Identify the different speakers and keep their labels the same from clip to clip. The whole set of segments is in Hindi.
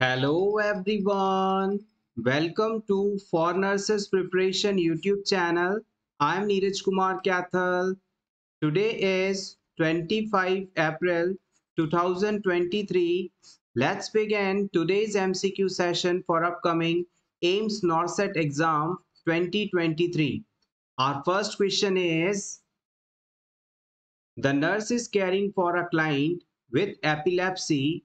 Speaker 1: Hello everyone. Welcome to For Nurses Preparation YouTube channel. I am Neeraj Kumar Kathal. Today is 25 April 2023. Let's begin today's MCQ session for upcoming AIMS NORCET exam 2023. Our first question is The nurse is caring for a client with epilepsy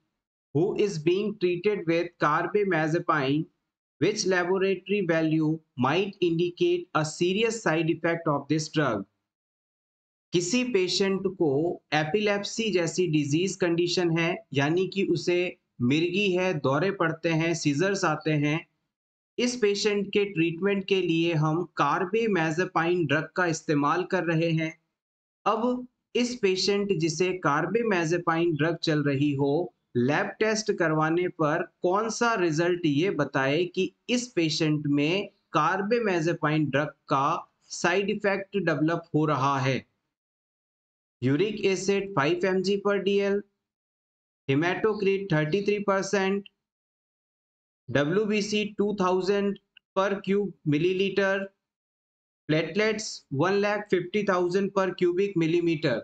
Speaker 1: who is being treated with carbamazepine, which laboratory value might indicate a serious side effect of this drug? किसी पेशेंट को एपिलेप्सी जैसी डिज़ीज़ कंडीशन है, यानी कि उसे मिर्गी है, दौरे पड़ते हैं सीजर्स आते हैं, इस पेशेंट के ट्रीटमेंट के लिए हम कार्बेमेजेपाइन ड्रग का इस्तेमाल कर रहे हैं। अब इस पेशेंट जिसे कार्बेमेजेपाइन ड्रग चल रही हो लैब टेस्ट करवाने पर कौन सा रिज़ल्ट ये बताए कि इस पेशेंट में कार्बेमेजेपाइन ड्रग का साइड इफ़ेक्ट डेवलप हो रहा है? Uric acid 5 M per DL haematocrit 33 percent W 2000 per cube millilitre platelets one lakh fifty thousand per cubic millimetre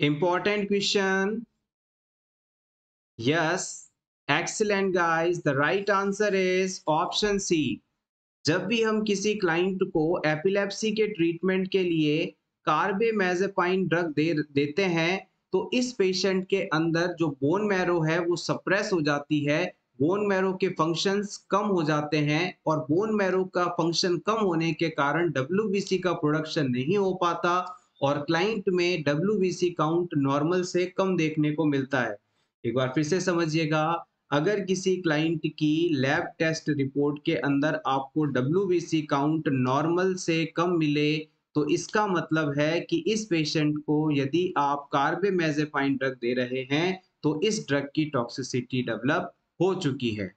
Speaker 1: Important question. Yes. Excellent, guys. The right answer is option C. जब भी हम किसी क्लाइंट को एपिलेप्सी के ट्रीटमेंट के लिए कार्बेमेजेपाइन ड्रग दे, देते हैं तो इस पेशेंट के अंदर जो बोन मैरो है, वो सप्रेस हो जाती है बोन मैरो के फ़ंक्शंस कम हो जाते हैं और बोन मैरो का फ़ंक्शन कम होने के कारण डब्ल्यूबीसी का प्रोडक्शन नहीं हो पाता और क्लाइंट में डब्ल्यूबीसी काउंट नॉर्मल से कम देखने को मिलता है। एक बार फिर से समझिएगा, अगर किसी क्लाइंट की लैब टेस्ट रिपोर्ट के अंदर आपको डब्ल्यूबीसी काउंट नॉर्मल से कम मिले तो इसका मतलब है कि इस पेशेंट को यदि आप कार्बेमेजेपाइन ड्रग दे रहे हैं तो इस ड्रग की टॉक्सिसिटी डेवलप हो चुकी है।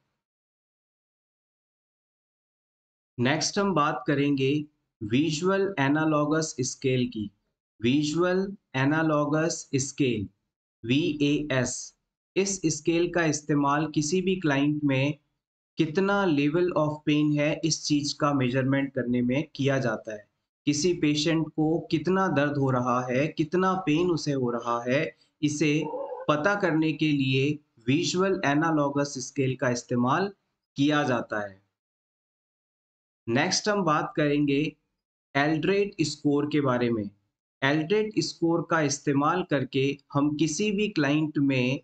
Speaker 1: नेक्स्ट हम बात करेंगे विजुअल एनालॉगस स्केल की। विजुअल एनालॉगस स्केल एस इस स्केल का इस्तेमाल किसी भी क्लाइंट में कितना लेवल ऑफ़ पेन है, इस चीज़ का मेज़रमेंट करने में किया जाता है। किसी पेशेंट को कितना दर्द हो रहा है, कितना पेन उसे हो रहा है, इसे पता करने के लिए विजुअल एनालॉगस स्केल का इस्तेमाल किया जाता है। नेक्स्ट हम बात करेंगे एल्ड्रेट स्कोर के बारे में। एल्ड्रेट स्कोर का इस्तेमाल करके हम किसी भी क्लाइंट में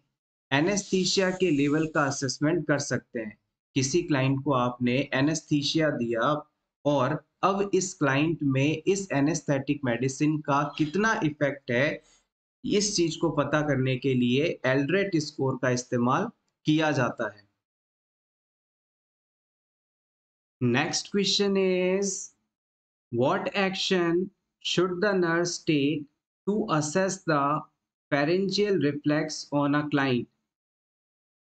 Speaker 1: एनेस्थीसिया के लेवल का असेसमेंट कर सकते हैं। किसी क्लाइंट को आपने एनेस्थीसिया दिया और अब इस क्लाइंट में इस एनेस्थेटिक मेडिसिन का कितना इफ़ेक्ट है, इस चीज़ को पता करने के लिए एल्ड्रेट स्कोर का इस्तेमाल किया जाता है। Next question is what action should the nurse take to assess the pharyngeal reflex on a client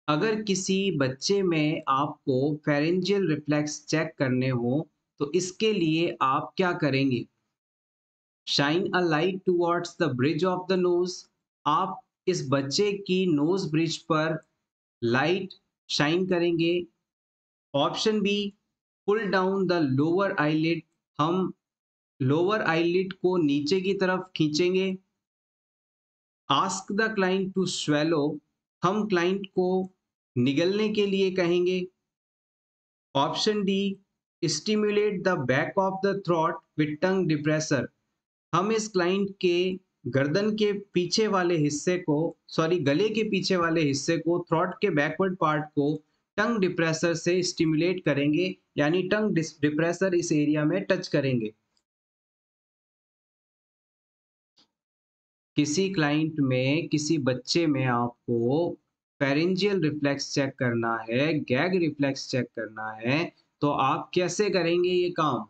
Speaker 1: अगर किसी बच्चे में आपको फेरेंजियल रिफ्लेक्स चेक करने हो तो इसके लिए आप क्या करेंगे? Shine a light towards the bridge of the nose आप इस बच्चे की नोज़ ब्रिज पर लाइट शाइन करेंगे। Option B pull down the lower eyelid हम लोअर आईलिड को नीचे की तरफ़ खींचेंगे। Ask the client to swallow हम क्लाइंट को निगलने के लिए कहेंगे। Option D stimulate the back of the throat with tongue depressor हम इस क्लाइंट के गर्दन के पीछे वाले हिस्से को सॉरी गले के पीछे वाले हिस्से को थ्रॉट के बैकवर्ड पार्ट को टंग डिप्रेसर से स्टिमुलेट करेंगे। यानी टंग डिप्रेसर इस एरिया में टच करेंगे। किसी क्लाइंट में, किसी बच्चे में आपको पेरेंजियल रिफ्लेक्स चेक करना है, गैग रिफ्लेक्स चेक करना है तो आप कैसे करेंगे ये काम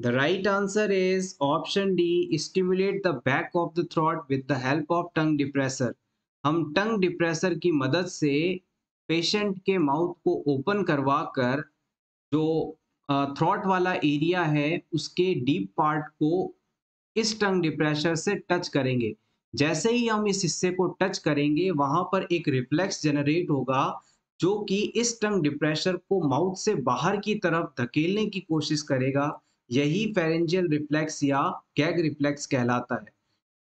Speaker 1: The right answer is option D, stimulate the back of the throat with the help of tongue depressor. हम टंग डिप्रेसर की मदद से पेशेंट के माउथ को ओपन करवा कर जो थ्रॉट वाला एरिया है, उसके डीप पार्ट को इस टंग डिप्रेशर से टच करेंगे। जैसे ही हम इस हिस्से को टच करेंगे, वहाँ पर एक रिफ्लेक्स जनरेट होगा, जो कि इस टंग डिप्रेशर को माउथ से बाहर की तरफ़ धकेलने की कोशिश करेगा। यही फेरेंजियल रिफ्लेक्स या गैग रिफ्लेक्स कहलाता है।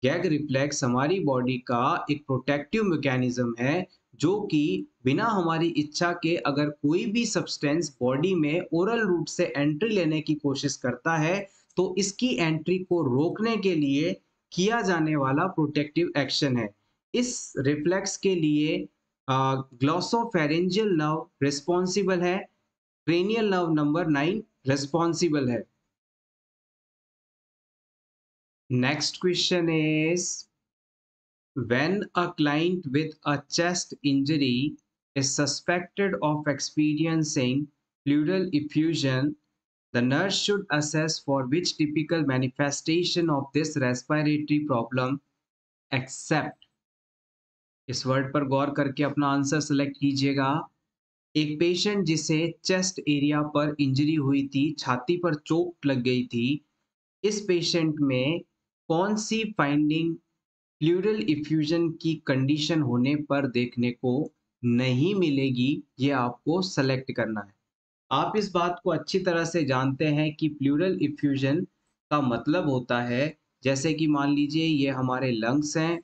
Speaker 1: गैग रिफ्लेक्स हमारी बॉडी का एक प्रोटेक्टिव मैकेनिज्म है, जो कि बिना हमारी इच्छा के अगर कोई भी सब्सटेंस बॉडी में ओरल रूट से एंट्री लेने की कोशिश करता है तो इसकी एंट्री को रोकने के लिए किया जाने वाला प्रोटेक्टिव एक्शन है। इस रिफ्लेक्स के लिए ग्लोसोफेरेंजियल नर्व रिस्पॉन्सिबल है। Cranial nerve number nine responsible है। Next question is when a client with a chest injury is suspected of experiencing pleural effusion The nurse should assess for which typical manifestation of this respiratory problem except इस वर्ड पर गौर करके अपना आंसर सेलेक्ट कीजिएगा। एक पेशेंट जिसे चेस्ट एरिया पर इंजरी हुई थी, छाती पर चोट लग गई थी, इस पेशेंट में कौन सी फाइंडिंग प्लूरल इफ्यूजन की कंडीशन होने पर देखने को नहीं मिलेगी, ये आपको सेलेक्ट करना है। आप इस बात को अच्छी तरह से जानते हैं कि प्लूरल इफ्यूजन का मतलब होता है, जैसे कि मान लीजिए ये हमारे लंग्स हैं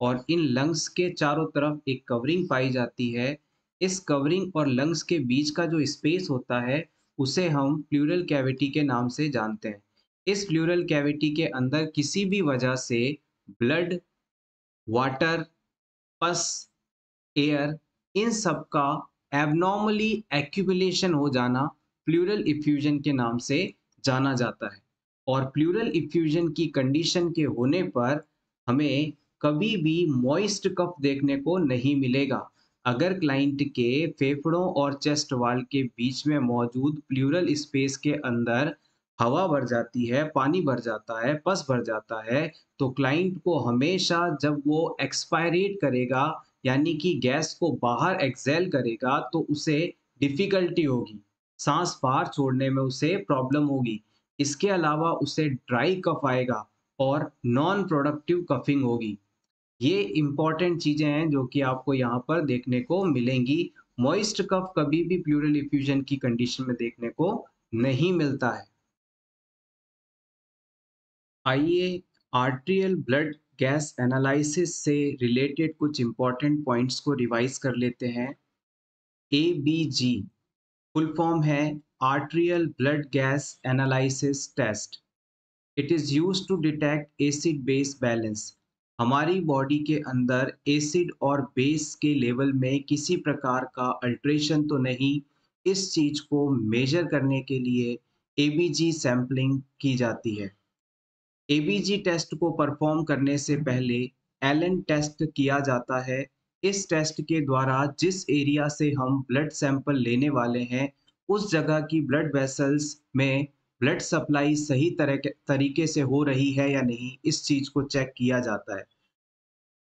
Speaker 1: और इन लंग्स के चारों तरफ़ एक कवरिंग पाई जाती है। इस कवरिंग और लंग्स के बीच का जो स्पेस होता है, उसे हम प्लूरल कैविटी के नाम से जानते हैं। इस प्लूरल कैविटी के अंदर किसी भी वजह से ब्लड वाटर पस एयर इन सब का एबनॉर्मली एक्यूमुलेशन हो जाना प्लूरल इफ्यूजन के नाम से जाना जाता है। और प्लूरल इफ्यूजन की कंडीशन के होने पर हमें कभी भी मॉइस्ट कफ देखने को नहीं मिलेगा। अगर क्लाइंट के फेफड़ों और चेस्ट वाल के बीच में मौजूद प्लूरल स्पेस के अंदर हवा भर जाती है, पानी भर जाता है पस भर जाता है तो क्लाइंट को हमेशा जब वो एक्सपायरेट करेगा यानी कि गैस को बाहर एक्सेल करेगा तो उसे डिफिकल्टी होगी। सांस बाहर छोड़ने में उसे प्रॉब्लम होगी। इसके अलावा उसे ड्राई कफ आएगा और नॉन प्रोडक्टिव कफिंग होगी। ये इंपॉर्टेंट चीज़ें हैं जो कि आपको यहाँ पर देखने को मिलेंगी। मॉइस्ट कफ कभी भी प्लूरल इफ्यूजन की कंडीशन में देखने को नहीं मिलता है। आइए आर्ट्रियल ब्लड गैस एनालिसिस से रिलेटेड कुछ इंपॉर्टेंट पॉइंट्स को रिवाइज कर लेते हैं। A B G full form है arterial blood gas analysis test it is use to detect acid base balance हमारी बॉडी के अंदर एसिड और बेस के लेवल में किसी प्रकार का अल्ट्रेशन तो नहीं। इस चीज़ को मेजर करने के लिए ए सैम्पलिंग की जाती है। एबीजी टेस्ट को परफॉर्म करने से पहले एलन टेस्ट किया जाता है। इस टेस्ट के द्वारा जिस एरिया से हम ब्लड सैंपल लेने वाले हैं, उस जगह की ब्लड वेसल्स में ब्लड सप्लाई सही तरह तरीके से हो रही है या नहीं, इस चीज़ को चेक किया जाता है।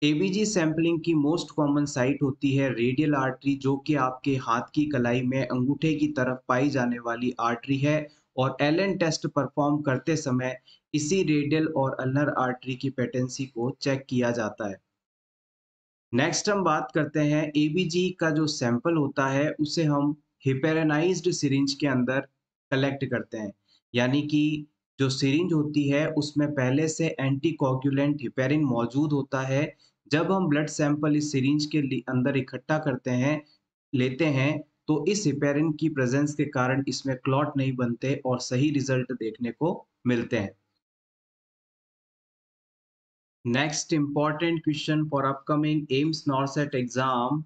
Speaker 1: एबीजी सैंपलिंग की मोस्ट कॉमन साइट होती है रेडियल आर्टरी जो कि आपके हाथ की कलाई में अंगूठे की तरफ़ पाई जाने वाली आर्टरी है। और एलन टेस्ट परफॉर्म करते समय इसी रेडियल और अल्नर आर्टरी की पेटेंसी को चेक किया जाता है। नेक्स्ट हम बात करते हैं एबीजी का जो सैंपल होता है, उसे हम हिपेरेनाइज्ड सिरिंज के अंदर कलेक्ट करते हैं। यानी कि जो सिरिंज होती है, उसमें पहले से एंटी कोगुलेंट हिपेरिन मौजूद होता है। जब हम ब्लड सैंपल इस सिरिंज के अंदर इकट्ठा करते हैं, लेते हैं तो इस रिपेरिन की प्रेजेंस के कारण इसमें क्लॉट नहीं बनते और सही रिज़ल्ट देखने को मिलते हैं। Next important question for upcoming AIIMS NORCET exam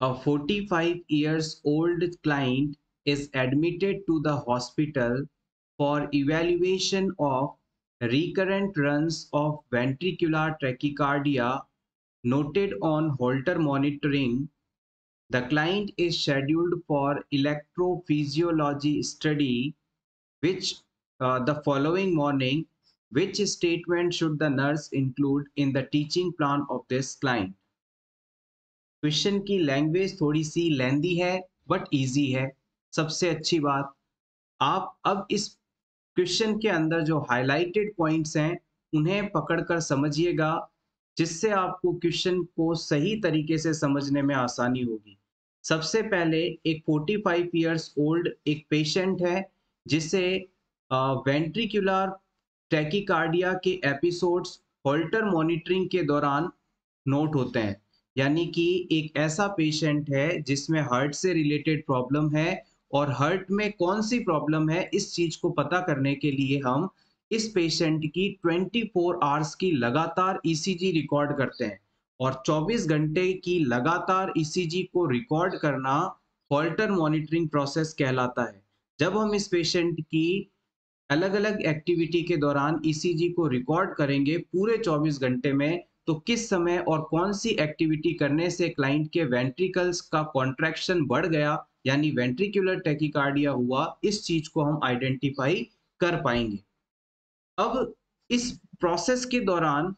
Speaker 1: a 45 years old client is admitted to the hospital for evaluation of recurrent run of ventricular tachycardia noted on Holter monitoring The client is scheduled for electrophysiology study which uh, the following morning Which statement should the nurse include in the teaching plan of this client? Question की लैंग्वेज थोड़ी सी लेंदी है बट इजी है सबसे अच्छी बात आप अब इस क्वेश्चन के अंदर जो हाईलाइटेड पॉइंट्स हैं उन्हें पकड़कर समझिएगा जिससे आपको क्वेश्चन को सही तरीके से समझने में आसानी होगी सबसे पहले एक 45 इयर्स ओल्ड एक पेशेंट है, जिसे वेंट्रिकुलर टैकिकार्डिया के एपिसोड्स होल्टर मॉनिटरिंग के दौरान नोट होते हैं। यानी कि एक ऐसा पेशेंट है जिसमें हार्ट से रिलेटेड प्रॉब्लम है और हार्ट में कौन सी प्रॉब्लम है, इस चीज़ को पता करने के लिए हम इस पेशेंट की 24 आवर्स की लगातार ईसीजी e रिकॉर्ड करते हैं। और 24 घंटे की लगातार ईसीजी e को रिकॉर्ड करना हॉल्टर मॉनिटरिंग प्रोसेस कहलाता है। जब हम इस पेशेंट की अलग अलग एक्टिविटी के दौरान ईसीजी e को रिकॉर्ड करेंगे पूरे 24 घंटे में तो किस समय और कौन सी एक्टिविटी करने से क्लाइंट के वेंट्रिकल्स का कॉन्ट्रैक्शन बढ़ गया, यानी वेंट्रिकुलर टेकिकार्डिया हुआ, इस चीज़ को हम आइडेंटिफाई कर पाएँगे। अब इस प्रोसेस के दौरान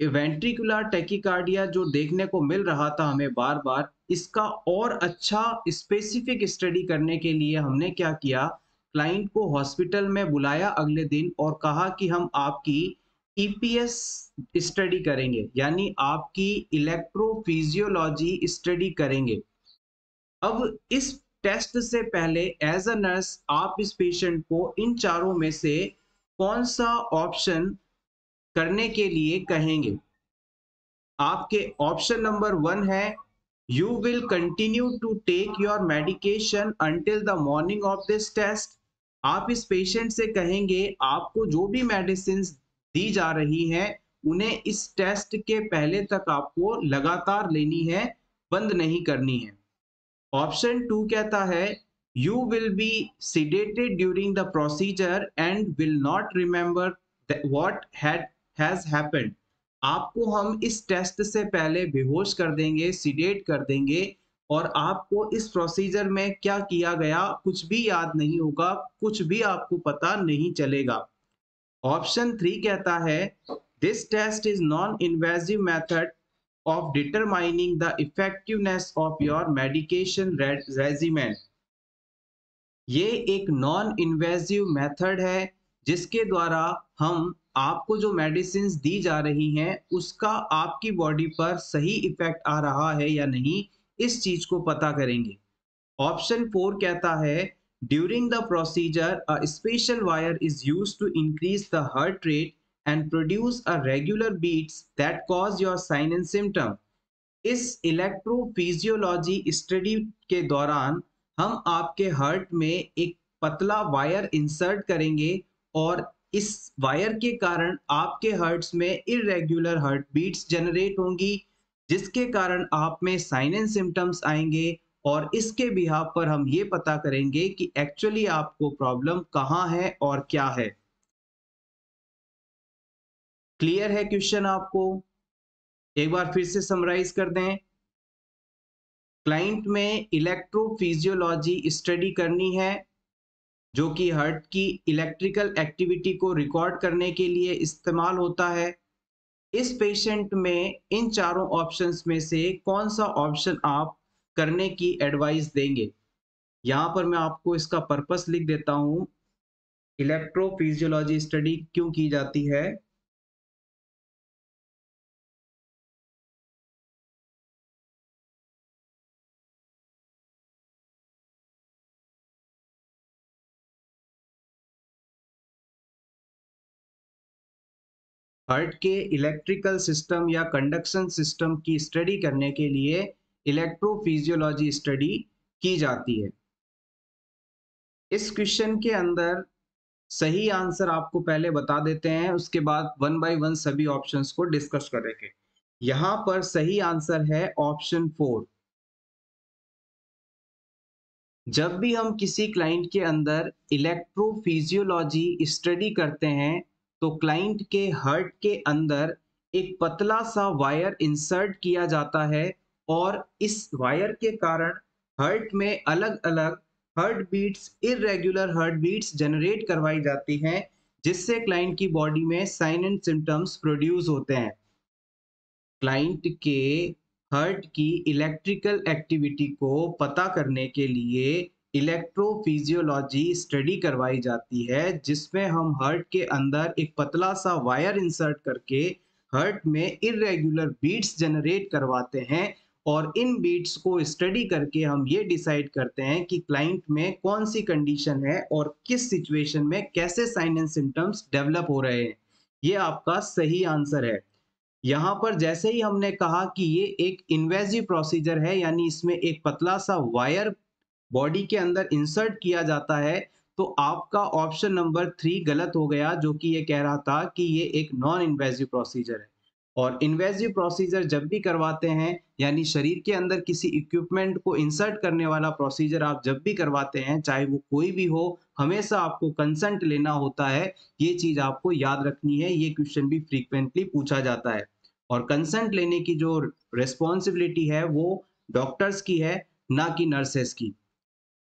Speaker 1: वेंट्रिकुलर टेकिकार्डिया जो देखने को मिल रहा था हमें बार बार इसका और अच्छा स्पेसिफिक स्टडी करने के लिए हमने क्या किया? क्लाइंट को हॉस्पिटल में बुलाया अगले दिन और कहा कि हम आपकी ईपीएस e स्टडी करेंगे, यानी आपकी इलेक्ट्रोफिजियोलॉजी स्टडी करेंगे। अब इस टेस्ट से पहले एज अ नर्स आप इस पेशेंट को इन चारों में से कौन सा ऑप्शन करने के लिए कहेंगे। आपके ऑप्शन नंबर वन है you will continue to take your medication until the morning of this test आप इस पेशेंट से कहेंगे, आपको जो भी मेडिसिन दी जा रही हैं, उन्हें इस टेस्ट के पहले तक आपको लगातार लेनी है, बंद नहीं करनी है। ऑप्शन टू कहता है you will be sedated during the procedure and will not remember what had has happened, आपको हम इस टेस्ट से पहले बेहोश कर देंगे सीडेट कर देंगे, और आपको इस प्रोसीजर में क्या किया गया, कुछ भी याद नहीं होगा, कुछ भी आपको पता नहीं चलेगा। ऑप्शन थ्री कहता है this test is non invasive method of determining the effectiveness of your medication regimen. ये एक नॉन इन्वेजिव मेथड है, जिसके द्वारा हम आपको जो मेडिसिन दी जा रही हैं, उसका आपकी बॉडी पर सही इफ़ेक्ट आ रहा है या नहीं, इस चीज़ को पता करेंगे। ऑप्शन फोर कहता है during the procedure a special wire is use to increase the heart rate and produce a regular beats that cause your sign and symptom इस इलेक्ट्रोफिजियोलॉजी स्टडी के दौरान, हम आपके हार्ट में एक पतला वायर इंसर्ट करेंगे और इस वायर के कारण आपके हार्ट्स में इरेगुलर हार्ट बीट्स जनरेट होंगी, जिसके कारण आप में साइन सिम्टम्स आएँगे और इसके बिहार पर हम ये पता करेंगे कि एक्चुअली आपको प्रॉब्लम कहाँ है और क्या है। क्लियर है क्वेश्चन आपको? एक बार फिर से समराइज कर दें। क्लाइंट में इलेक्ट्रोफिजियोलॉजी स्टडी करनी है। जो कि हर्ट की इलेक्ट्रिकल एक्टिविटी को रिकॉर्ड करने के लिए इस्तेमाल होता है। इस पेशेंट में, इन चारों ऑप्शंस में से कौन सा ऑप्शन आप करने की एडवाइस देंगे? यहाँ पर मैं आपको इसका पर्पस लिख देता हूँ। इलेक्ट्रोफिजियोलॉजी स्टडी क्यों की जाती है? हार्ट के इलेक्ट्रिकल सिस्टम या कंडक्शन सिस्टम की स्टडी करने के लिए इलेक्ट्रोफिजियोलॉजी स्टडी की जाती है। इस क्वेश्चन के अंदर सही आंसर आपको पहले बता देते हैं, उसके बाद वन बाय वन सभी ऑप्शंस को डिस्कस करेंगे। यहाँ पर सही आंसर है ऑप्शन फोर जब भी हम किसी क्लाइंट के अंदर इलेक्ट्रोफिजियोलॉजी स्टडी करते हैं तो क्लाइंट के हर्ट के अंदर एक पतला सा वायर इंसर्ट किया जाता है और इस वायर के कारण हर्ट में अलग अलग heart beats irregular heart beats generate करवाई जाती हैं, जिससे क्लाइंट की बॉडी में साइन एंड सिम्टम्स प्रोड्यूस होते हैं। क्लाइंट के हर्ट की इलेक्ट्रिकल एक्टिविटी को पता करने के लिए इलेक्ट्रोफिजियोलॉजी स्टडी करवाई जाती है, जिसमें हम हर्ट के अंदर एक पतला सा वायर इंसर्ट करके हर्ट में इरेगुलर बीट्स जनरेट करवाते हैं और इन बीट्स को स्टडी करके हम ये डिसाइड करते हैं कि क्लाइंट में कौन सी कंडीशन है और किस सिचुएशन में कैसे साइन एंड सिम्टम्स डेवलप हो रहे हैं। ये आपका सही आंसर है। यहाँ पर जैसे ही हमने कहा कि ये एक इन्वेजिव प्रोसीजर है, यानी इसमें एक पतला सा वायर बॉडी के अंदर इंसर्ट किया जाता है तो आपका ऑप्शन नंबर थ्री गलत हो गया, जो कि ये कह रहा था कि ये एक नॉन इन्वेजिव प्रोसीजर है। और इन्वेजिव प्रोसीजर जब भी करवाते हैं, यानी शरीर के अंदर किसी इक्विपमेंट को इंसर्ट करने वाला प्रोसीजर आप जब भी करवाते हैं, चाहे वो कोई भी हो, हमेशा आपको कंसेंट लेना होता है। ये चीज़ आपको याद रखनी है, ये क्वेश्चन भी फ्रीक्वेंटली पूछा जाता है। और कंसेंट लेने की जो रिस्पॉन्सिबिलिटी है, वो डॉक्टर्स की है, ना कि नर्सेस की।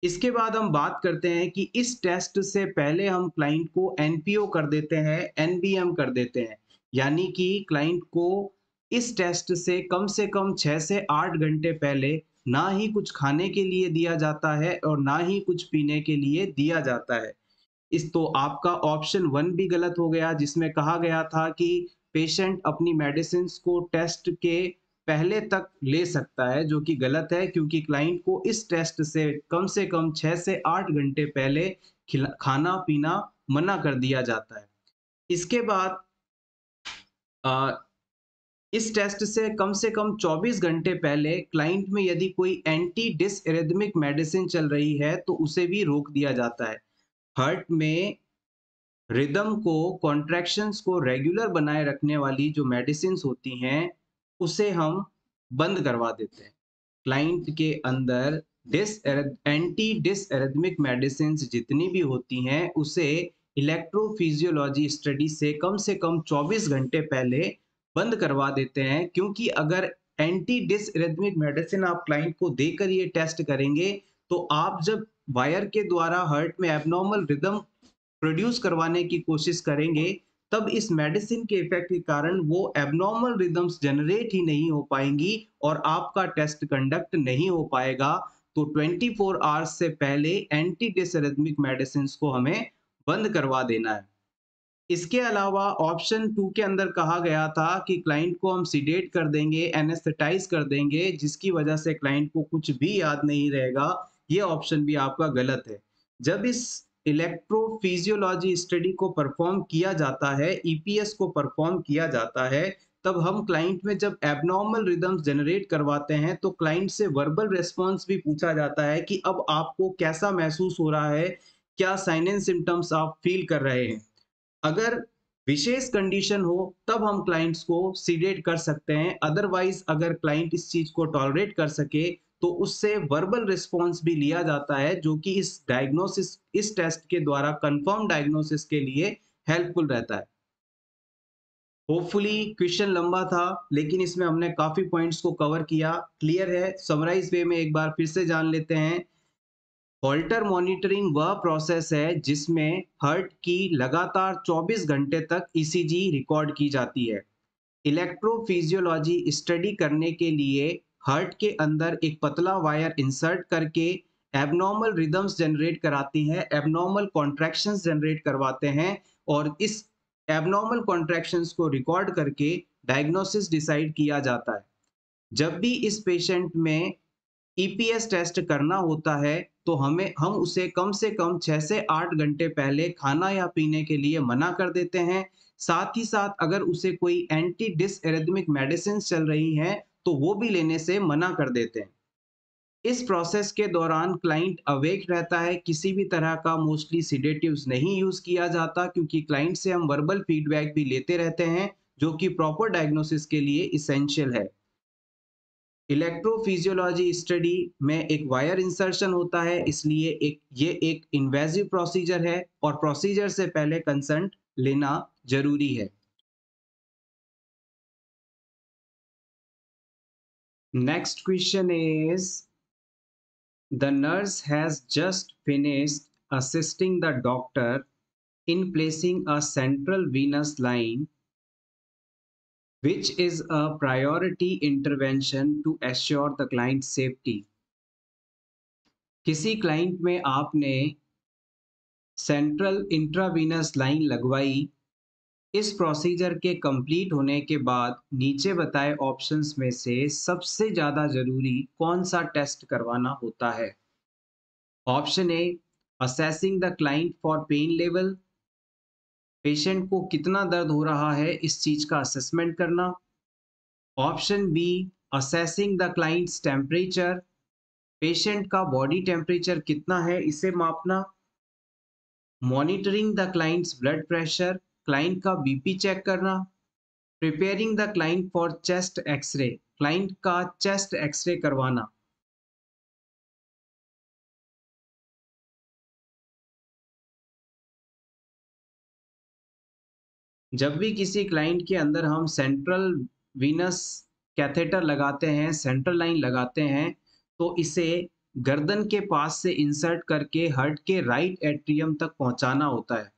Speaker 1: इसके बाद हम बात करते हैं कि इस टेस्ट से पहले हम क्लाइंट को एनपीओ कर देते हैं एनबीएम कर देते हैं। यानी कि क्लाइंट को इस टेस्ट से कम से कम छः से आठ घंटे पहले ना ही कुछ खाने के लिए दिया जाता है और ना ही कुछ पीने के लिए दिया जाता है। इस तो आपका ऑप्शन वन भी गलत हो गया, जिसमें कहा गया था कि पेशेंट अपनी मेडिसिन को टेस्ट के पहले तक ले सकता है जो कि गलत है क्योंकि क्लाइंट को इस टेस्ट से कम से कम छः से आठ घंटे पहले खाना पीना मना कर दिया जाता है। इसके बाद आ, इस टेस्ट से कम से कम 24 घंटे पहले क्लाइंट में यदि कोई एंटी डिसरिदमिक मेडिसिन चल रही है तो उसे भी रोक दिया जाता है। हार्ट में रिदम को कॉन्ट्रैक्शंस को रेगुलर बनाए रखने वाली जो मेडिसिन होती हैं उसे हम बंद करवा देते हैं। क्लाइंट के अंदर डिस एंटी डिसरिदमिक मेडिसिन जितनी भी होती हैं, उसे इलेक्ट्रोफिजियोलॉजी स्टडी से कम से कम 24 घंटे पहले बंद करवा देते हैं, क्योंकि अगर एंटी डिसरिदमिक मेडिसिन आप क्लाइंट को देकर ये टेस्ट करेंगे तो आप जब वायर के द्वारा हर्ट में एबनॉर्मल रिदम प्रोड्यूस करवाने की कोशिश करेंगे तब इस मेडिसिन के इफ़ेक्ट के कारण वो एबनॉर्मल रिदम्स जनरेट ही नहीं हो पाएँगी और आपका टेस्ट कंडक्ट नहीं हो पाएगा। तो 24 फोर आवर्स से पहले एंटी डिसरिदमिक मेडिसिन को हमें बंद करवा देना है। इसके अलावा ऑप्शन टू के अंदर कहा गया था कि क्लाइंट को हम सीडेट कर देंगे एनेस्थेटाइज कर देंगे, जिसकी वजह से क्लाइंट को कुछ भी याद नहीं रहेगा। ये ऑप्शन भी आपका गलत है। जब इस इलेक्ट्रोफिजियोलॉजी स्टडी को परफॉर्म किया जाता है ईपीएस e को परफॉर्म किया जाता है, तब हम क्लाइंट में जब एबनॉर्मल रिदम्स जनरेट करवाते हैं तो क्लाइंट से वर्बल रेस्पॉन्स भी पूछा जाता है कि अब आपको कैसा महसूस हो रहा है, क्या साइन एंड सिम्टम्स आप फील कर रहे हैं। अगर विशेष कंडीशन हो, तब हम क्लाइंट्स को सीडेट कर सकते हैं अदरवाइज़ अगर क्लाइंट इस चीज़ को टॉलरेट कर सके तो उससे वर्बल रिस्पॉन्स भी लिया जाता है, जो कि इस डायग्नोसिस इस टेस्ट के द्वारा कंफर्म डायग्नोसिस के लिए हेल्पफुल रहता है। होपफुली क्वेश्चन लंबा था, लेकिन इसमें हमने काफ़ी पॉइंट्स को कवर किया। क्लियर है? समराइज वे में एक बार फिर से जान लेते हैं। हॉल्टर मॉनिटरिंग वह प्रोसेस है जिसमें हर्ट की लगातार 24 घंटे तक ईसीजी e रिकॉर्ड की जाती है। इलेक्ट्रोफिजियोलॉजी स्टडी करने के लिए हार्ट के अंदर एक पतला वायर इंसर्ट करके एबनॉर्मल रिदम्स जनरेट कराती है, एबनॉर्मल कॉन्ट्रैक्शंस जनरेट करवाते हैं और इस एबनॉर्मल कॉन्ट्रैक्शंस को रिकॉर्ड करके डायग्नोसिस डिसाइड किया जाता है। जब भी इस पेशेंट में ईपीएस e टेस्ट करना होता है तो हमें, हम उसे कम से कम छः से आठ घंटे पहले खाना या पीने के लिए मना कर देते हैं। साथ ही साथ अगर उसे कोई एंटी डिसरिदमिक मेडिसिन चल रही हैं तो वो भी लेने से मना कर देते हैं। इस प्रोसेस के दौरान क्लाइंट अवेक रहता है, किसी भी तरह का मोस्टली सीडेटिव्स नहीं यूज़ किया जाता, क्योंकि क्लाइंट से हम वर्बल फीडबैक भी लेते रहते हैं, जो कि प्रॉपर डायग्नोसिस के लिए इसेंशियल है। इलेक्ट्रोफिजियोलॉजी स्टडी में एक वायर इंसर्शन होता है, इसलिए एक, ये एक इन्वेजिव प्रोसीजर है और प्रोसीजर से पहले कंसर्ट लेना ज़रूरी है। Next question is the nurse has just finished assisting the doctor in placing a central venous line which is a priority intervention to assure the client's safety. किसी क्लाइंट में आपने सेंट्रल इंट्रावीनस लाइन लगवाई इस प्रोसीजर के कंप्लीट होने के बाद नीचे बताए ऑप्शंस में से सबसे ज़्यादा ज़रूरी कौन सा टेस्ट करवाना होता है? Option A assessing the client for pain level patient को कितना दर्द हो रहा है, इस चीज़ का असेसमेंट करना। Option B assessing the client's temperature patient का बॉडी टेम्परेचर कितना है, इसे मापना। Monitoring the client's blood pressure client का बीपी चेक करना preparing the client for chest x-ray client का चेस्ट एक्सरे करवाना। जब भी किसी क्लाइंट के अंदर हम सेंट्रल वीनस कैथेटर लगाते हैं सेंट्रल लाइन लगाते हैं तो इसे गर्दन के पास से इंसर्ट करके हर्ट के राइट एट्रियम तक पहुंचाना होता है।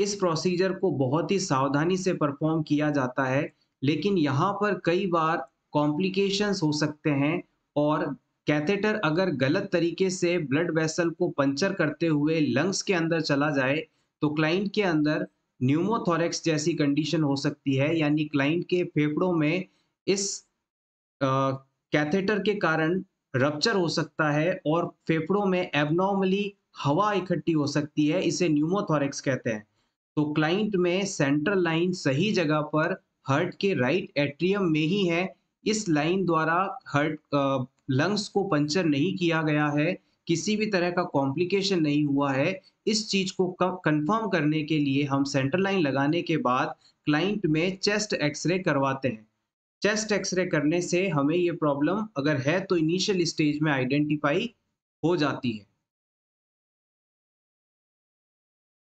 Speaker 1: इस प्रोसीजर को बहुत ही सावधानी से परफॉर्म किया जाता है, लेकिन यहाँ पर कई बार कॉम्प्लिकेशंस हो सकते हैं और कैथेटर अगर गलत तरीके से ब्लड वेसल को पंचर करते हुए लंग्स के अंदर चला जाए तो क्लाइंट के अंदर न्यूमोथोरेक्स जैसी कंडीशन हो सकती है, यानी क्लाइंट के फेफड़ों में इस कैथेटर के कारण रप्चर हो सकता है और फेफड़ों में एबनॉर्मली हवा इकट्ठी हो सकती है, इसे न्यूमोथोरेक्स कहते हैं। तो क्लाइंट में सेंट्रल लाइन सही जगह पर हर्ट के राइट एट्रियम में ही है। इस लाइन द्वारा हर्ट लंग्स को पंचर नहीं किया गया है। किसी भी तरह का कॉम्प्लिकेशन नहीं हुआ है। इस चीज़ को कंफर्म करने के लिए हम सेंट्रल लाइन लगाने के बाद क्लाइंट में चेस्ट एक्सरे करवाते हैं। चेस्ट एक्सरे करने से हमें ये प्रॉब्लम अगर है तो इनिशियल स्टेज में आइडेंटिफाई हो जाती है।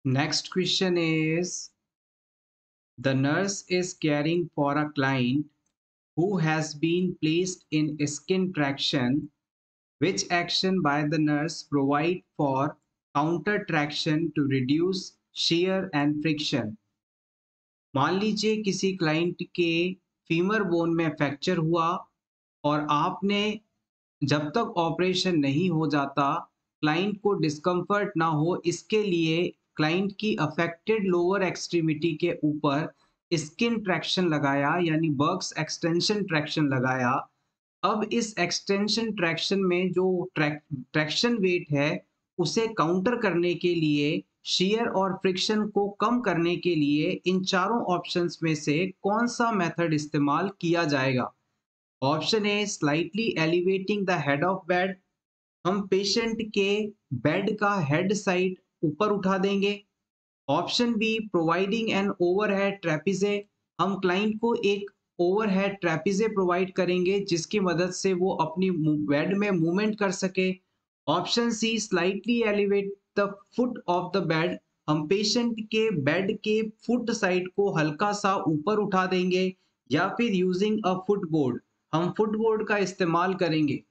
Speaker 1: Next question is The nurse is caring for a client who has been placed in skin traction. Which action by the nurse provide for counter traction to reduce shear and friction? मान लीजिए किसी क्लाइंट के फीमर बोन में फ्रैक्चर हुआ और आपने जब तक ऑपरेशन नहीं हो जाता क्लाइंट को डिस्कम्फर्ट ना हो इसके लिए क्लाइंट की अफेक्टेड लोअर एक्सट्रीमिटी के ऊपर स्किन ट्रैक्शन लगाया, यानी बर्ग्स एक्सटेंशन ट्रैक्शन लगाया। अब इस एक्सटेंशन ट्रैक्शन में जो ट्रैक्शन वेट है, उसे काउंटर करने के लिए शेयर और फ्रिक्शन को कम करने के लिए इन चारों ऑप्शंस में से कौन सा मेथड इस्तेमाल किया जाएगा? Option A slightly elevating the head of bed हम पेशेंट के बेड का हेड साइड ऊपर उठा देंगे। Option B providing an overhead trapeze हम क्लाइंट को एक ओवरहेड ट्रेपिजे प्रोवाइड करेंगे, जिसकी मदद से वो अपनी बेड में मूवमेंट कर सके। Option C slightly elevate the foot of the bed हम पेशेंट के बेड के फुट साइड को हल्का सा ऊपर उठा देंगे, या फिर यूजिंग अ फुट बोर्ड हम फुटबोर्ड का इस्तेमाल करेंगे।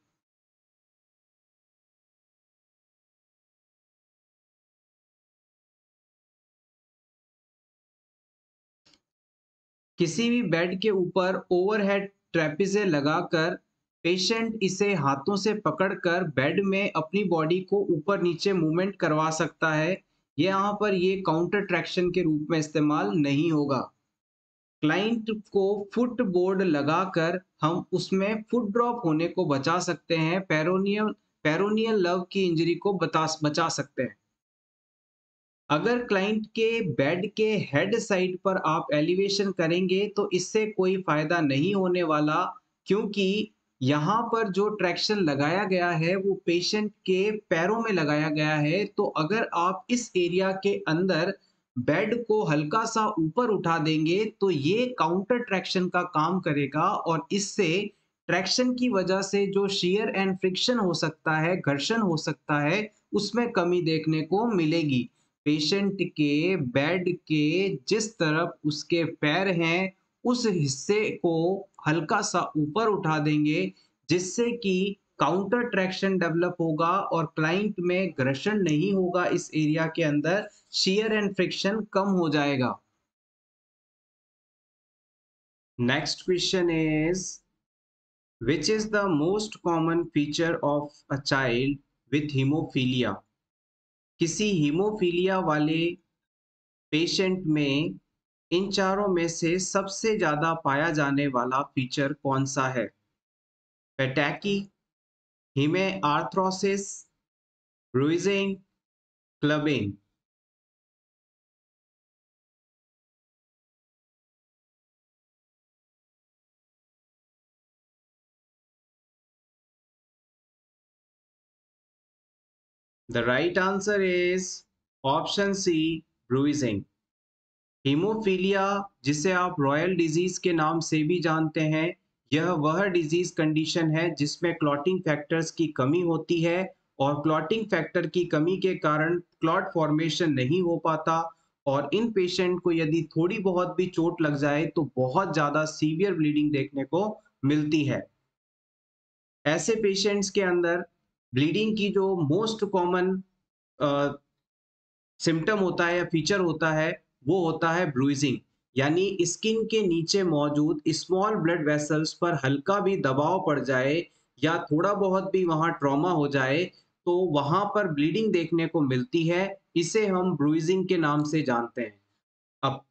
Speaker 1: किसी भी बेड के ऊपर ओवरहेड ट्रेपिजे लगाकर पेशेंट इसे हाथों से पकड़कर बेड में अपनी बॉडी को ऊपर नीचे मूवमेंट करवा सकता है। यहाँ पर ये काउंटर ट्रैक्शन के रूप में इस्तेमाल नहीं होगा। क्लाइंट को फुट बोर्ड लगाकर हम उसमें फुट ड्रॉप होने को बचा सकते हैं। पेरोनियल पेरोनियल लव की इंजरी को बता, बचा सकते हैं। अगर क्लाइंट के बेड के हेड साइड पर आप एलिवेशन करेंगे तो इससे कोई फ़ायदा नहीं होने वाला, क्योंकि यहाँ पर जो ट्रैक्शन लगाया गया है, वो पेशेंट के पैरों में लगाया गया है। तो अगर आप इस एरिया के अंदर बेड को हल्का सा ऊपर उठा देंगे तो ये काउंटर ट्रैक्शन का काम करेगा और इससे ट्रैक्शन की वजह से जो शेयर एंड फ्रिक्शन हो सकता है, घर्षण हो सकता है, उसमें कमी देखने को मिलेगी। पेशेंट के बेड के जिस तरफ़ उसके पैर हैं, उस हिस्से को हल्का सा ऊपर उठा देंगे, जिससे कि काउंटर ट्रैक्शन डेवलप होगा और क्लाइंट में घर्षण नहीं होगा इस एरिया के अंदर, शेयर एंड फ्रिक्शन कम हो जाएगा। Next question is which is the most common feature of a child with haemophilia किसी हीमोफीलिया वाले पेशेंट में इन चारों में से सबसे ज़्यादा पाया जाने वाला फीचर कौन सा है? Petechiae haemarthrosis bruising clubbing The right answer is option C, bruising. हीमोफीलिया जिसे आप रॉयल डिज़ीज़ के नाम से भी जानते हैं यह वह डिज़ीज़ कंडीशन है जिसमें क्लॉटिंग फैक्टर्स की कमी होती है और क्लॉटिंग फैक्टर की कमी के कारण क्लॉट फॉर्मेशन नहीं हो पाता और इन पेशेंट को यदि थोड़ी बहुत भी चोट लग जाए तो बहुत ज़्यादा सीवियर ब्लीडिंग देखने को मिलती है ऐसे पेशेंट्स के अंदर ब्लीडिंग की जो मोस्ट कॉमन सिम्टम होता है या फीचर होता है, वो होता है ब्रूइजिंग यानी स्किन के नीचे मौजूद स्मॉल ब्लड वेसल्स पर हल्का भी दबाव पड़ जाए या थोड़ा बहुत भी वहाँ ट्रॉमा हो जाए तो वहाँ पर ब्लीडिंग देखने को मिलती है। इसे हम ब्रूइजिंग के नाम से जानते हैं। अब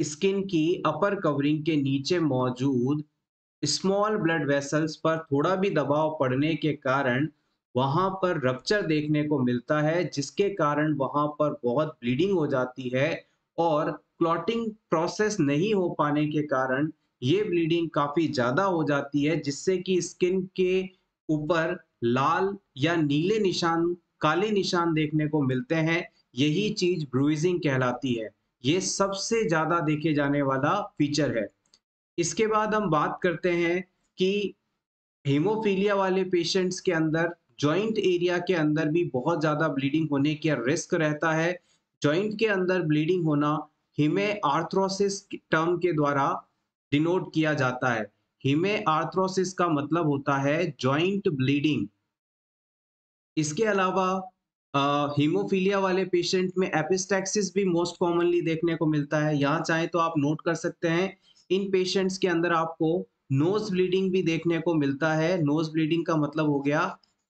Speaker 1: स्किन की अपर कवरिंग के नीचे मौजूद स्मॉल ब्लड वेसल्स पर थोड़ा भी दबाव पड़ने के कारण वहाँ पर रप्चर देखने को मिलता है, जिसके कारण वहाँ पर बहुत ब्लीडिंग हो जाती है और क्लॉटिंग प्रोसेस नहीं हो पाने के कारण ये ब्लीडिंग काफ़ी ज़्यादा हो जाती है, जिससे कि स्किन के ऊपर लाल या नीले निशान, काले निशान देखने को मिलते हैं। यही चीज़ ब्रूइजिंग कहलाती है। ये सबसे ज़्यादा देखे जाने वाला फीचर है। इसके बाद हम बात करते हैं कि हीमोफीलिया वाले पेशेंट्स के अंदर जॉइंट एरिया के अंदर भी बहुत ज़्यादा ब्लीडिंग होने का रिस्क रहता है। जॉइंट के अंदर ब्लीडिंग होना हिमे आर्थ्रोसिस टर्म के द्वारा डिनोट किया जाता है। हिमे आर्थ्रोसिस का मतलब होता है जॉइंट ब्लीडिंग इसके अलावा हीमोफीलिया वाले पेशेंट में एपिस्टैक्सिस भी मोस्ट कॉमनली देखने को मिलता है। यहाँ चाहे तो आप नोट कर सकते हैं, इन पेशेंट्स के अंदर आपको नोज़ ब्लीडिंग भी देखने को मिलता है। नोज़ ब्लीडिंग का मतलब हो गया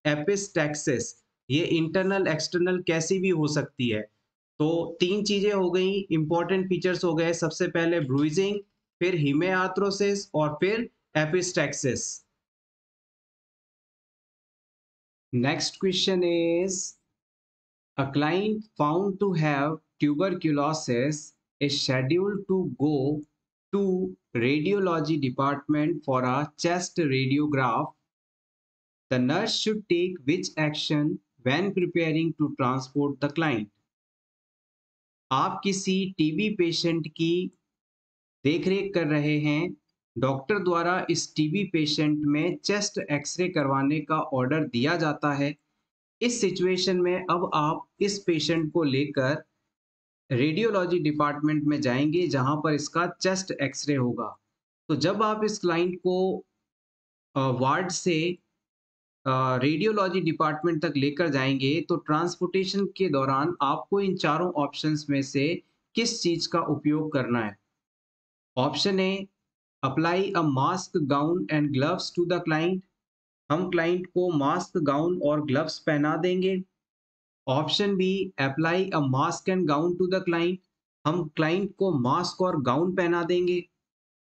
Speaker 1: एपिस्टैक्सिस ये इंटरनल एक्सटर्नल कैसी भी हो सकती है। तो तीन चीज़ें हो गई इंपॉर्टेंट फीचर्स हो गए। सबसे पहले ब्रूइजिंग फिर हिमेआर्थ्रोसिस और फिर epistaxis next question is a client found to have tuberculosis is scheduled to go to radiology department for a chest radiograph The nurse should take which action when preparing to transport the client. आप किसी टीबी पेशेंट की देखरेख कर रहे हैं डॉक्टर द्वारा इस टीबी पेशेंट में चेस्ट एक्सरे करवाने का ऑर्डर दिया जाता है इस सिचुएशन में अब आप इस पेशेंट को लेकर रेडियोलॉजी डिपार्टमेंट में जाएँगे, जहाँ पर इसका चेस्ट एक्सरे होगा तो जब आप इस क्लाइंट को वार्ड से रेडियोलॉजी डिपार्टमेंट तक लेकर जाएँगे तो ट्रांसपोर्टेशन के दौरान आपको इन चारों ऑप्शंस में से किस चीज़ का उपयोग करना है? Option A apply a mask gown and gloves to the client हम क्लाइंट को मास्क गाउन और ग्लव्स पहना देंगे। Option B apply a mask and gown to the client हम क्लाइंट को मास्क और गाउन पहना देंगे।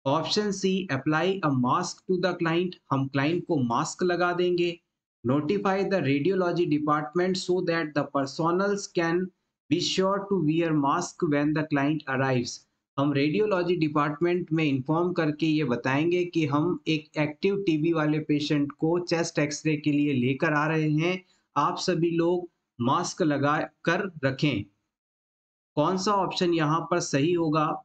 Speaker 1: Option C apply a mask to the client हम क्लाइंट को मास्क लगा देंगे। Notify the radiology department so that the personals can be sure to wear mask when the client arrives हम रेडियोलॉजी डिपार्टमेंट में इंफॉर्म करके ये बताएँगे कि हम एक एक्टिव टीबी वाले पेशेंट को चेस्ट एक्सरे के लिए लेकर आ रहे हैं। आप सभी लोग मास्क लगा कर रखें। कौन सा ऑप्शन यहाँ पर सही होगा?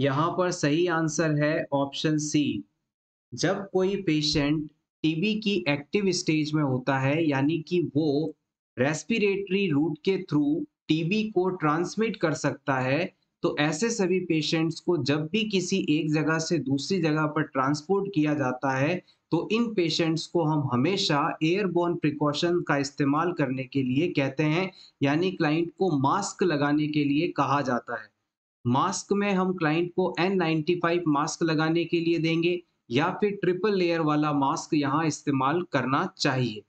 Speaker 1: यहाँ पर सही आंसर है ऑप्शन सी। जब कोई पेशेंट टीबी की एक्टिव स्टेज में होता है, यानी कि वो रेस्पिरेटरी रूट के थ्रू टीबी को ट्रांसमिट कर सकता है तो ऐसे सभी पेशेंट्स को जब भी किसी एक जगह से दूसरी जगह पर ट्रांसपोर्ट किया जाता है तो इन पेशेंट्स को हम हमेशा एयरबोर्न प्रिकॉशन का इस्तेमाल करने के लिए कहते हैं, यानी क्लाइंट को मास्क लगाने के लिए कहा जाता है। मास्क में हम क्लाइंट को N95 मास्क लगाने के लिए देंगे या फिर ट्रिपल लेयर वाला मास्क यहाँ इस्तेमाल करना चाहिए।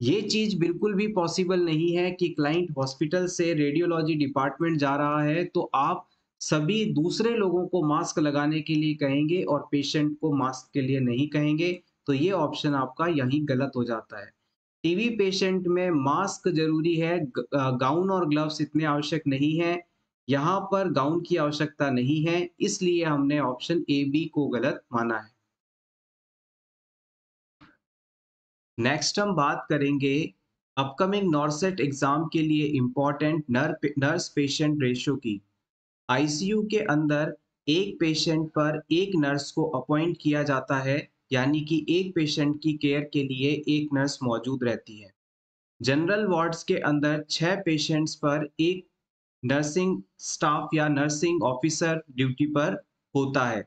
Speaker 1: ये चीज़ बिल्कुल भी पॉसिबल नहीं है कि क्लाइंट हॉस्पिटल से रेडियोलॉजी डिपार्टमेंट जा रहा है तो आप सभी दूसरे लोगों को मास्क लगाने के लिए कहेंगे और पेशेंट को मास्क के लिए नहीं कहेंगे तो ये ऑप्शन आपका यहीं गलत हो जाता है। टीवी पेशेंट में मास्क ज़रूरी है गाउन और ग्लव्स इतने आवश्यक नहीं है। यहाँ पर गाउन की आवश्यकता नहीं है, इसलिए हमने ऑप्शन ए बी को गलत माना है। नेक्स्ट हम बात करेंगे अपकमिंग नॉर्सेट एग्ज़ाम के लिए इंपॉर्टेंट नर्स पेशेंट रेशियो की। आईसीयू के अंदर एक पेशेंट पर एक नर्स को अपॉइंट किया जाता है, यानी कि एक पेशेंट की केयर के लिए एक नर्स मौजूद रहती है। जनरल वार्ड्स के अंदर छह पेशेंट्स पर एक नर्सिंग स्टाफ या नर्सिंग ऑफिसर ड्यूटी पर होता है।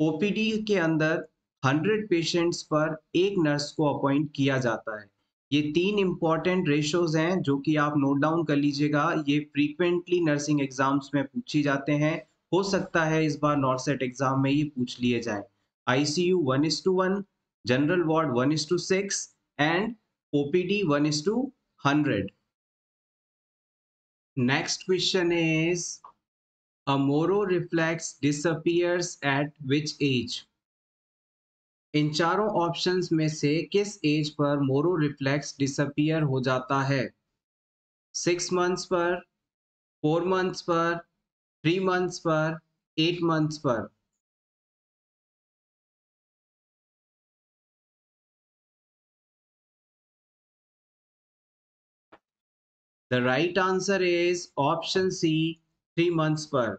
Speaker 1: ओपीडी के अंदर 100 पेशेंट्स पर एक नर्स को अपॉइंट किया जाता है। ये तीन इंपॉर्टेंट रेशोज हैं जो कि आप नोट डाउन कर लीजिएगा। ये फ्रीक्वेंटली नर्सिंग एग्ज़ाम्स में पूछी जाते हैं। हो सकता है इस बार नॉर्सेट एग्ज़ाम में ये पूछ लिए जाए। ICU 1 is to 1, general ward 1 is to 6 and OPD 1 is two 100. Next question is, a Moro reflex disappears at which age? इन चारों ऑप्शंस में से किस as per Moro reflex disappear हो जाता है सिक्स मंथ्स पर फोर मंथ्स पर थ्री मंथ्स पर एट मंथ्स पर The right answer is option C, three months पर।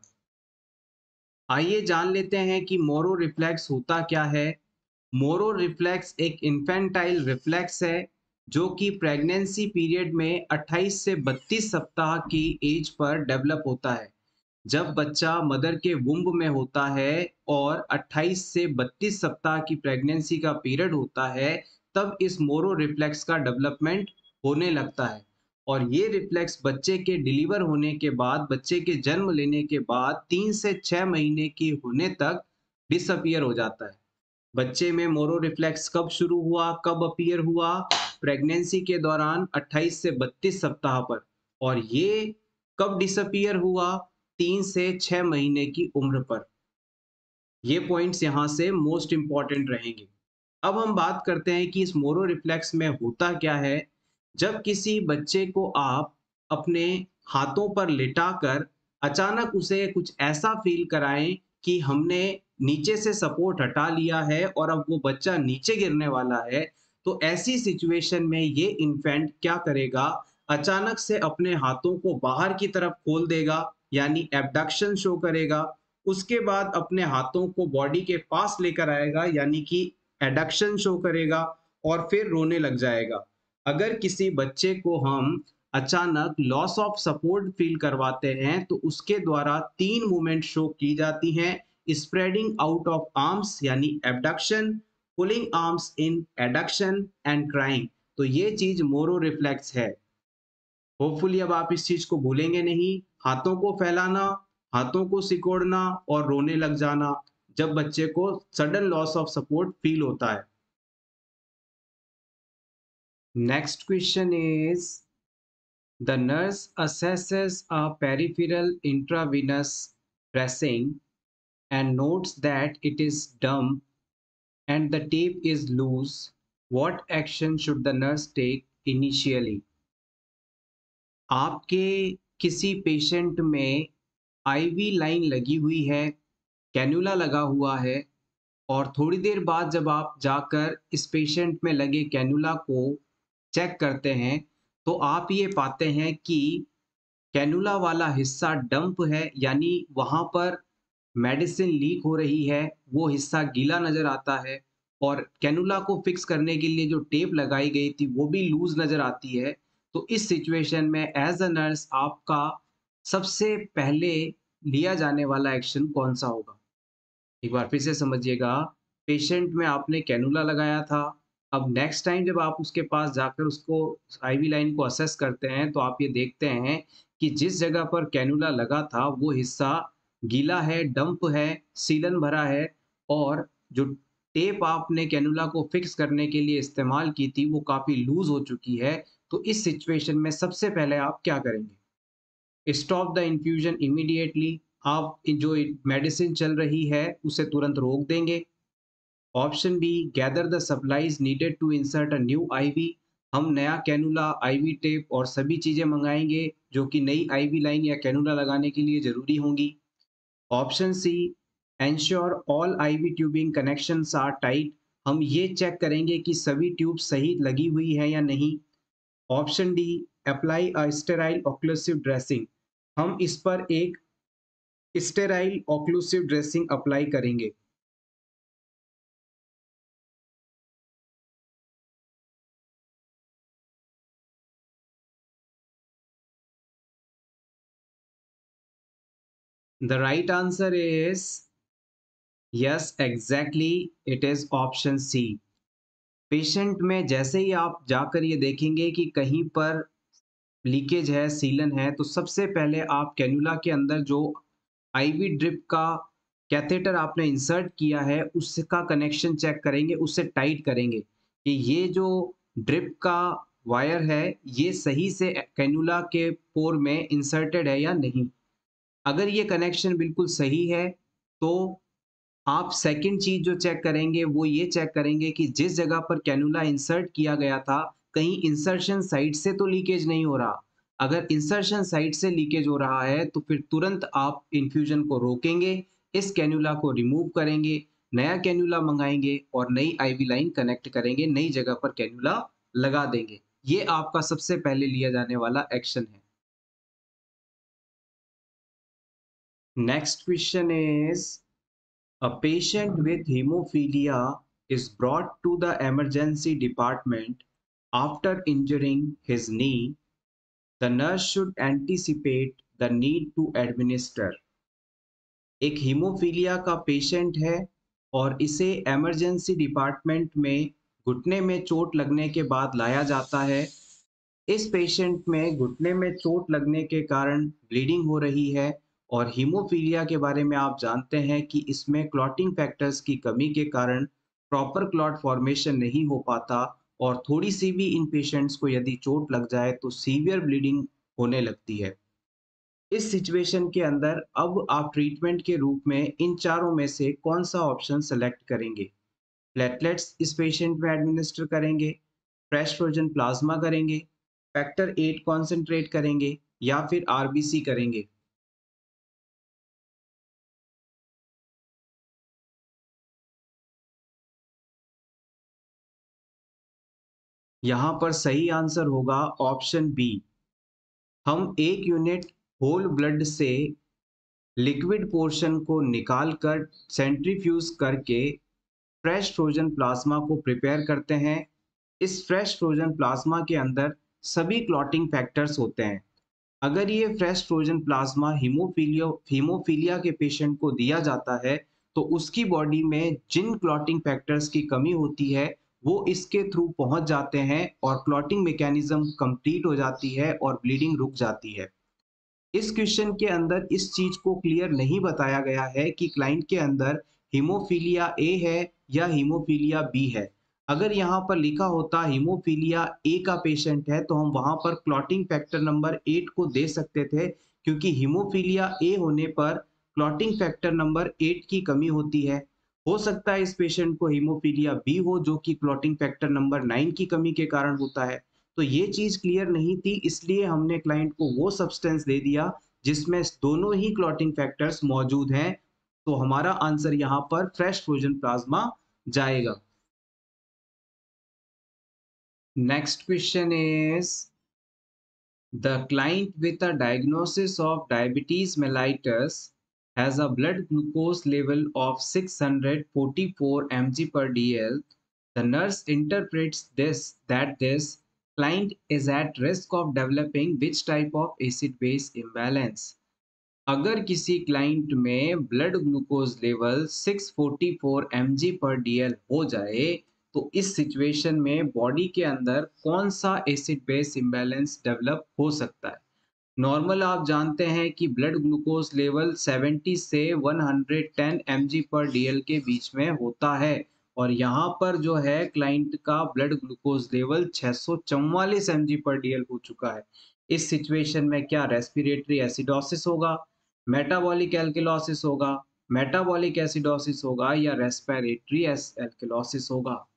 Speaker 1: आइए जान लेते हैं कि मोरो रिफ्लेक्स होता क्या है। मोरो रिफ्लेक्स एक इन्फेंटाइल रिफ्लेक्स है जो कि प्रेगनेंसी पीरियड में 28 से 32 सप्ताह की एज पर डेवलप होता है। जब बच्चा मदर के वुम्ब में होता है और 28 से 32 सप्ताह की प्रेगनेंसी का पीरियड होता है तब इस मोरो रिफ्लेक्स का डेवलपमेंट होने लगता है। और ये रिफ्लेक्स बच्चे के डिलीवर होने के बाद, बच्चे के जन्म लेने के बाद तीन से छह महीने की होने तक डिसअपियर हो जाता है। बच्चे में मोरो रिफ्लेक्स कब शुरू हुआ, कब अपियर हुआ? प्रेगनेंसी के दौरान 28 से 32 सप्ताह पर। और ये कब डिसअपियर हुआ? तीन से छह महीने की उम्र पर। ये पॉइंट्स यहाँ से मोस्ट इंपॉर्टेंट रहेंगे। अब हम बात करते हैं कि इस मोरो रिफ्लेक्स में होता क्या है जब किसी बच्चे को आप अपने हाथों पर लिटाकर अचानक उसे कुछ ऐसा फील कराएँ कि हमने नीचे से सपोर्ट हटा लिया है और अब वो बच्चा नीचे गिरने वाला है तो ऐसी सिचुएशन में ये इन्फेंट क्या करेगा? अचानक से अपने हाथों को बाहर की तरफ़ खोल देगा, यानी एबडक्शन शो करेगा। उसके बाद अपने हाथों को बॉडी के पास लेकर आएगा, यानी कि एडक्शन शो करेगा और फिर रोने लग जाएगा। अगर किसी बच्चे को हम अचानक लॉस ऑफ़ सपोर्ट फील करवाते हैं तो उसके द्वारा तीन मूवमेंट शो की जाती हैं। स्प्रेडिंग आउट ऑफ़ आर्म्स यानी abduction pulling arms in adduction and crying तो ये चीज़ मोरो रिफ्लेक्स है। होपफुली अब आप इस चीज़ को भूलेंगे नहीं। हाथों को फैलाना, हाथों को सिकोड़ना और रोने लग जाना, जब बच्चे को sudden loss of support feel होता है। Next question is the nurse assesses a peripheral intravenous pressing and notes that it is dumb and the tape is loose. What action should the nurse take initially? आपके किसी पेशेंट में आईवी लाइन लगी हुई है कैनुला लगा हुआ है और थोड़ी देर बाद जब आप जाकर इस पेशेंट में लगे कैनुला को चेक करते हैं तो आप ये पाते हैं कि कैनुला वाला हिस्सा डंप है, यानी वहाँ पर मेडिसिन लीक हो रही है, वो हिस्सा गीला नज़र आता है और कैनुला को फिक्स करने के लिए जो टेप लगाई गई थी, वो भी लूज नज़र आती है। तो इस सिचुएशन में एज अ नर्स आपका सबसे पहले लिया जाने वाला एक्शन कौन सा होगा? एक बार फिर से समझिएगा, पेशेंट में आपने कैनुला लगाया था अब नेक्स्ट टाइम जब आप उसके पास जाकर उसको आईवी लाइन को असेस करते हैं तो आप ये देखते हैं कि जिस जगह पर कैनुला लगा था, वो हिस्सा गीला है डंप है सीलन भरा है और जो टेप आपने कैनुला को फिक्स करने के लिए इस्तेमाल की थी, वो काफ़ी लूज हो चुकी है। तो इस सिचुएशन में सबसे पहले आप क्या करेंगे? स्टॉप द इन्फ्यूजन इमीडिएटली आप जो मेडिसिन चल रही है, उसे तुरंत रोक देंगे। Option B gather the supplies needed to insert a new IV हम नया कैनुला आईवी टेप और सभी चीज़ें मंगाएँगे जो कि नई आईवी लाइन या कैनुला लगाने के लिए ज़रूरी होंगी। Option C ensure all IV tubing connection are tight हम ये चेक करेंगे कि सभी ट्यूब सही लगी हुई है या नहीं। Option D apply a sterile occlusive dressing हम इस पर एक स्टेराइल ऑक्लूसिव ड्रेसिंग अप्लाई करेंगे। The right answer is yes, exactly. It is option C. Patient में जैसे ही आप जाकर ये देखेंगे कि कहीं पर लीकेज है सीलन है तो सबसे पहले आप कैनुला के अंदर जो आईवी ड्रिप का कैथेटर आपने इंसर्ट किया है उसका कनेक्शन चेक करेंगे उससे टाइट करेंगे कि ये जो ड्रिप का वायर है ये सही से कैनुला के पोर में इंसर्टेड है या नहीं अगर ये कनेक्शन बिल्कुल सही है तो आप सेकंड चीज़ जो चेक करेंगे, वो ये चेक करेंगे कि जिस जगह पर कैनुला इंसर्ट किया गया था, कहीं इंसर्शन साइड से तो लीकेज नहीं हो रहा। अगर इंसर्शन साइड से लीकेज हो रहा है तो फिर तुरंत आप इन्फ्यूजन को रोकेंगे, इस कैनुला को रिमूव करेंगे, नया कैनुला मंगाएँगे और नई आईवी लाइन कनेक्ट करेंगे, नई जगह पर कैनुला लगा देंगे। ये आपका सबसे पहले लिया जाने वाला एक्शन है। Next question is A patient with hemophilia is brought to the emergency department after injuring his knee. The nurse should anticipate the need to administer. एक हीमोफीलिया का पेशेंट है और इसे इमरजेंसी डिपार्टमेंट में घुटने में चोट लगने के बाद लाया जाता है इस पेशेंट में घुटने में चोट लगने के कारण ब्लीडिंग हो रही है और हीमोफीलिया के बारे में आप जानते हैं कि इसमें क्लॉटिंग फैक्टर्स की कमी के कारण प्रॉपर क्लॉट फॉर्मेशन नहीं हो पाता और थोड़ी सी भी इन पेशेंट्स को यदि चोट लग जाए तो सीवियर ब्लीडिंग होने लगती है। इस सिचुएशन के अंदर अब आप ट्रीटमेंट के रूप में इन चारों में से कौन सा ऑप्शन सेलेक्ट करेंगे? प्लेटलेट्स इस पेशेंट में एडमिनिस्टर करेंगे फ्रेश फ्रोजन प्लाज्मा करेंगे फैक्टर एट कॉन्सेंट्रेट करेंगे या फिर आरबीसी करेंगे। यहाँ पर सही आंसर होगा ऑप्शन बी। हम एक यूनिट होल ब्लड से लिक्विड पोर्शन को निकालकर सेंट्रीफ्यूज करके फ्रेश फ्रोजन प्लाज्मा को प्रिपेयर करते हैं। इस फ्रेश फ्रोजन प्लाज्मा के अंदर सभी क्लॉटिंग फैक्टर्स होते हैं। अगर ये fresh frozen plasma haemophilia haemophilia के पेशेंट को दिया जाता है तो उसकी बॉडी में जिन क्लॉटिंग फैक्टर्स की कमी होती है वो इसके थ्रू पहुँच जाते हैं और क्लॉटिंग मैकेनिज्म कंप्लीट हो जाती है और ब्लीडिंग रुक जाती है। इस क्वेश्चन के अंदर इस चीज़ को क्लियर नहीं बताया गया है कि क्लाइंट के अंदर हीमोफीलिया ए है या हीमोफीलिया बी है। अगर यहाँ पर लिखा होता हीमोफीलिया ए का पेशेंट है तो हम वहाँ पर क्लॉटिंग फैक्टर नंबर एट को दे सकते थे, क्योंकि हीमोफीलिया ए होने पर क्लॉटिंग फैक्टर नंबर एट की कमी होती है। हो सकता है इस पेशेंट को हीमोफीलिया बी हो, जो कि क्लॉटिंग फैक्टर नंबर नाइन की कमी के कारण होता है। तो ये चीज़ क्लियर नहीं थी, इसलिए हमने क्लाइंट को वो सब्सटेंस दे दिया, जिसमें दोनों ही क्लॉटिंग फैक्टर्स मौजूद हैं। तो हमारा आंसर यहाँ पर फ्रेश फ्रोजन प्लाज्मा जाएगा। Next question is the client with a diagnosis of diabetes mellitus has a blood glucose level of 644 mg per dl, the nurse interprets this that this client is at risk of developing which type of acid base imbalance. अगर किसी क्लाइंट में ब्लड ग्लूकोज लेवल 644 mg पर dl हो जाए तो इस सिचुएशन में बॉडी के अंदर कौन सा एसिड बेस इम्बैलेंस डेवलप हो सकता है नॉर्मल आप जानते हैं कि ब्लड ग्लूकोज लेवल 70 से 110 mg पर डीएल के बीच में होता है। और यहाँ पर जो है क्लाइंट का ब्लड ग्लूकोज लेवल छह सौ पर डीएल हो चुका है। इस सिचुएशन में क्या रेस्पिरेटरी एसिडोसिस होगा? मेटाबॉलिक एल्किलोसिस होगा। मेटाबॉलिक एसिडोसिस होगा या रेस्पिरेटरी एल्किलोसिस होगा।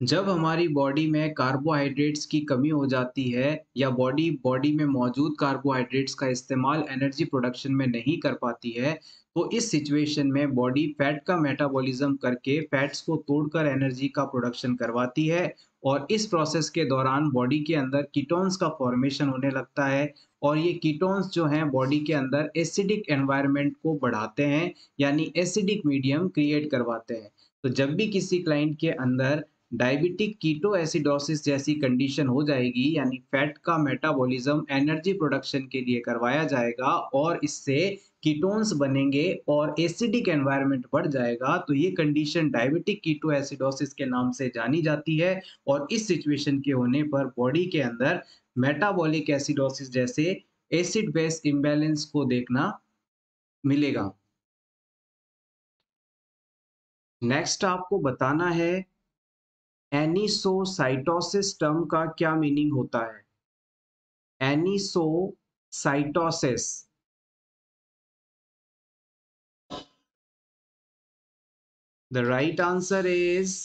Speaker 1: जब हमारी बॉडी में कार्बोहाइड्रेट्स की कमी हो जाती है या बॉडी बॉडी में मौजूद कार्बोहाइड्रेट्स का इस्तेमाल एनर्जी प्रोडक्शन में नहीं कर पाती है तो इस सिचुएशन में बॉडी फैट का मेटाबॉलिज्म करके फैट्स को तोड़कर एनर्जी का प्रोडक्शन करवाती है और इस प्रोसेस के दौरान बॉडी के अंदर कीटोन्स का फॉर्मेशन होने लगता है और ये कीटोन्स जो हैं बॉडी के अंदर एसिडिक एनवायरनमेंट को बढ़ाते हैं, यानी एसिडिक मीडियम क्रिएट करवाते हैं। तो जब भी किसी क्लाइंट के अंदर डायबिटिक कीटो एसिडोसिस जैसी कंडीशन हो जाएगी, यानी फैट का मेटाबॉलिज्म, एनर्जी प्रोडक्शन के लिए करवाया जाएगा और इससे कीटोन्स बनेंगे और एसिडिक एनवायरनमेंट बढ़ जाएगा। तो ये कंडीशन डायबिटिक कीटो एसिडोसिस के नाम से जानी जाती है और इस सिचुएशन के होने पर बॉडी के अंदर मेटाबॉलिक एसिडोसिस जैसे एसिड बेस इम्बैलेंस को देखना मिलेगा। नेक्स्ट आपको बताना है एनिसोसाइटोसिस टर्म का क्या मीनिंग होता है? Anisocytosis. The right answer is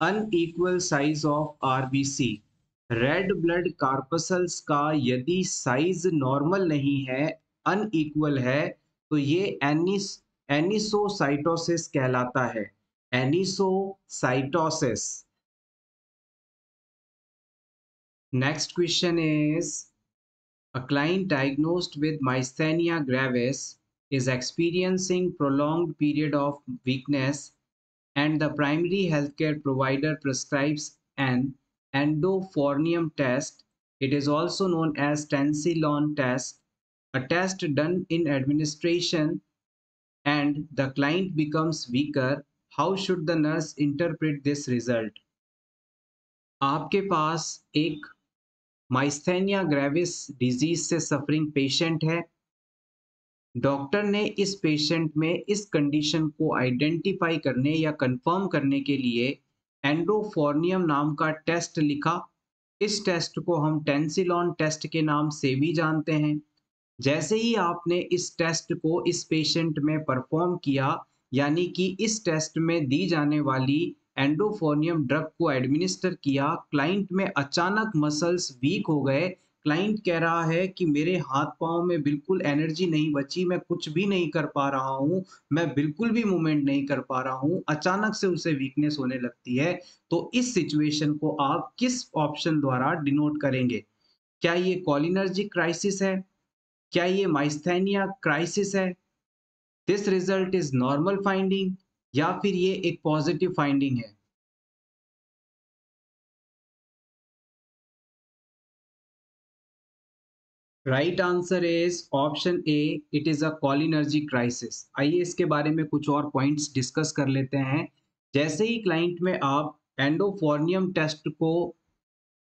Speaker 1: unequal size of RBC red blood corpuscles का यदि साइज़ नॉर्मल नहीं है अनइक्वल है तो ये एनिस, एनिसोसाइटोसिस कहलाता है। Anisocytosis. Next question is A client diagnosed with myasthenia gravis is experiencing prolonged period of weakness and the primary healthcare provider prescribes an endofornium test. It is also known as tensilon test, a test done in administration and the client becomes weaker. How should the nurse interpret this result? आपके पास एक माइस्थेनिया ग्रेविस डिज़ीज़ से सफरिंग पेशेंट है। डॉक्टर ने इस पेशेंट में इस कंडीशन को आइडेंटिफाई करने या कंफर्म करने के लिए एंड्रोफोर्नियम नाम का टेस्ट लिखा। इस टेस्ट को हम टेंसिलॉन टेस्ट के नाम से भी जानते हैं। जैसे ही आपने इस टेस्ट को इस पेशेंट में परफॉर्म किया, यानी कि इस टेस्ट में दी जाने वाली एंडोफोनियम ड्रग को एडमिनिस्टर किया। क्लाइंट में अचानक मसल्स वीक हो गए। क्लाइंट कह रहा है कि मेरे हाथ पाँव में बिल्कुल एनर्जी नहीं बची, मैं कुछ भी नहीं कर पा रहा हूँ, मैं बिल्कुल भी मूवमेंट नहीं कर पा रहा हूँ, अचानक से उसे वीकनेस होने लगती है। तो इस सिचुएशन को आप किस ऑप्शन द्वारा डिनोट करेंगे? क्या ये कॉलिनर्जी क्राइसिस है? क्या ये माइस्थेनिया क्राइसिस है? This result is normal finding. या फिर ये एक पॉजिटिव फाइंडिंग है? Right answer is option A it is a cholinergic crisis आइए इसके बारे में कुछ और पॉइंट्स डिस्कस कर लेते हैं। जैसे ही क्लाइंट में आप एंडोफोर्नियम टेस्ट को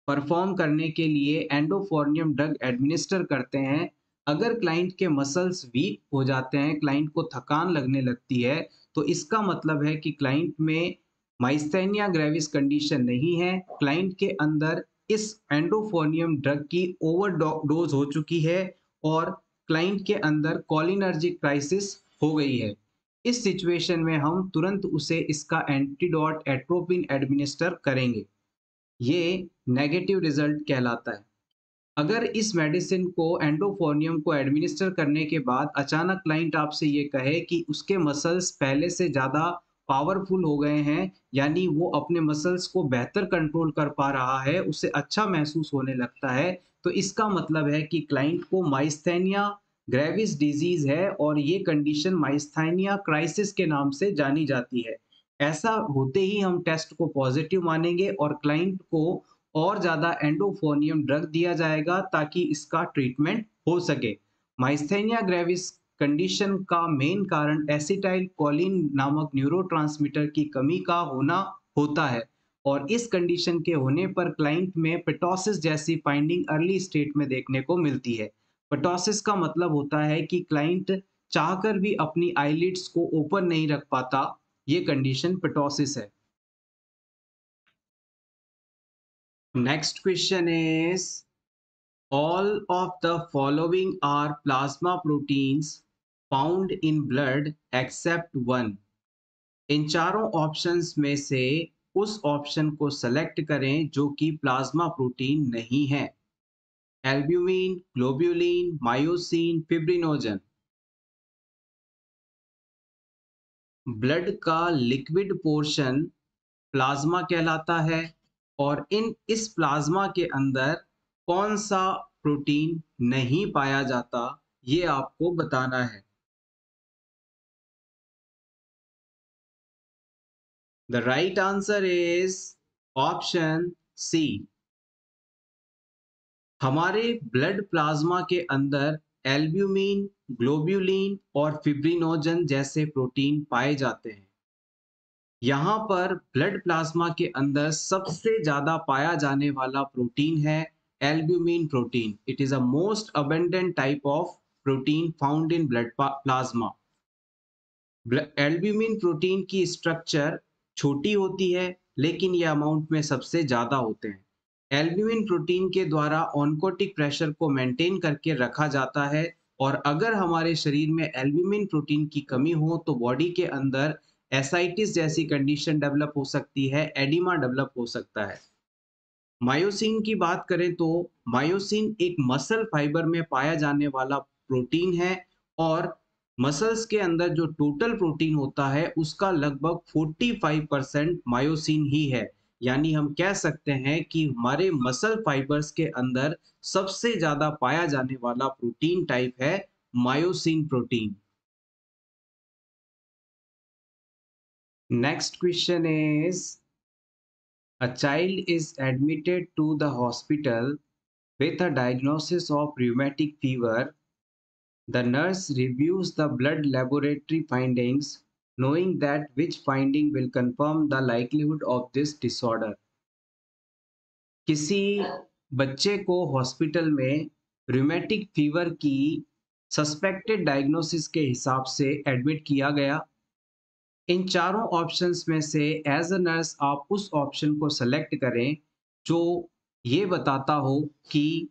Speaker 1: परफॉर्म करने के लिए एंडोफोर्नियम ड्रग एडमिनिस्टर करते हैं, अगर क्लाइंट के मसल्स वीक हो जाते हैं क्लाइंट को थकान लगने लगती है तो इसका मतलब है कि क्लाइंट में माइस्थेनिया ग्रेविस कंडीशन नहीं है। क्लाइंट के अंदर इस एंडोफोनियम ड्रग की ओवर डोज हो चुकी है और क्लाइंट के अंदर कॉलिनर्जिक क्राइसिस हो गई है। इस सिचुएशन में हम तुरंत उसे इसका एंटीडोट एट्रोपिन एडमिनिस्टर करेंगे। ये नेगेटिव रिज़ल्ट कहलाता है। अगर इस मेडिसिन को एंडोफोनियम को एडमिनिस्टर करने के बाद अचानक क्लाइंट आपसे ये कहे कि उसके मसल्स पहले से ज़्यादा पावरफुल हो गए हैं, यानी वो अपने मसल्स को बेहतर कंट्रोल कर पा रहा है, उसे अच्छा महसूस होने लगता है तो इसका मतलब है कि क्लाइंट को माइस्थेनिया ग्रेविस डिज़ीज़ है और ये कंडीशन माइस्थेनिया क्राइसिस के नाम से जानी जाती है। ऐसा होते ही हम टेस्ट को पॉजिटिव मानेंगे और क्लाइंट को और ज़्यादा एंडोफोनियम ड्रग दिया जाएगा ताकि इसका ट्रीटमेंट हो सके। माइस्थेनिया ग्रेविस कंडीशन का मेन कारण एसिटाइल कोलिन नामक न्यूरोट्रांसमीटर की कमी का होना होता है और इस कंडीशन के होने पर क्लाइंट में पेटोसिस जैसी फाइंडिंग अर्ली स्टेट में देखने को मिलती है। पेटोसिस का मतलब होता है कि क्लाइंट चाहकर भी अपनी आईलिड्स को ओपन नहीं रख पाता। ये कंडीशन पेटोसिस है। Next question is all of the following are plasma proteins found in blood except one इन चारों ऑप्शंस में से उस ऑप्शन को सेलेक्ट करें जो कि प्लाज्मा प्रोटीन नहीं है. Albumin globulin myosin fibrinogen blood का लिक्विड पोर्शन प्लाज्मा कहलाता है. और इन इस प्लाज्मा के अंदर कौन सा प्रोटीन नहीं पाया जाता, ये आपको बताना है The right answer is option C. हमारे ब्लड प्लाज्मा के अंदर एल्ब्यूमिन ग्लोब्यूलिन और फिब्रिनोजन जैसे प्रोटीन पाए जाते हैं यहाँ पर ब्लड प्लाज्मा के अंदर सबसे ज़्यादा पाया जाने वाला प्रोटीन है albumin protein it is a most abundant type of protein found in blood plasma albumin protein की स्ट्रक्चर छोटी होती है, लेकिन ये अमाउंट में सबसे ज़्यादा होते हैं। एल्ब्यूमिन प्रोटीन के द्वारा ऑनकोटिक प्रेशर को मेंटेन करके रखा जाता है, और अगर हमारे शरीर में एल्ब्यूमिन प्रोटीन की कमी हो तो बॉडी के अंदर एसाइटिस जैसी कंडीशन डेवलप हो सकती है एडिमा डेवलप हो सकता है। मायोसिन की बात करें तो मायोसिन एक मसल फाइबर में पाया जाने वाला प्रोटीन है और मसल्स के अंदर जो टोटल प्रोटीन होता है, उसका लगभग 45 परसेंट मायोसिन ही है। यानी हम कह सकते हैं कि हमारे मसल फाइबर्स के अंदर सबसे ज़्यादा पाया जाने वाला प्रोटीन टाइप है myosin protein next question is a child is admitted to the hospital with a diagnosis of rheumatic fever the nurse reviews the blood laboratory findings knowing that which finding will confirm the livelihood of this disorder. किसी बच्चे को हॉस्पिटल में रूमेटिक फीवर की सस्पेक्टेड डायग्नोसिस के हिसाब से एडमिट किया गया इन चारों ऑप्शंस में से एज अ नर्स आप उस ऑप्शन को सेलेक्ट करें जो ये बताता हो कि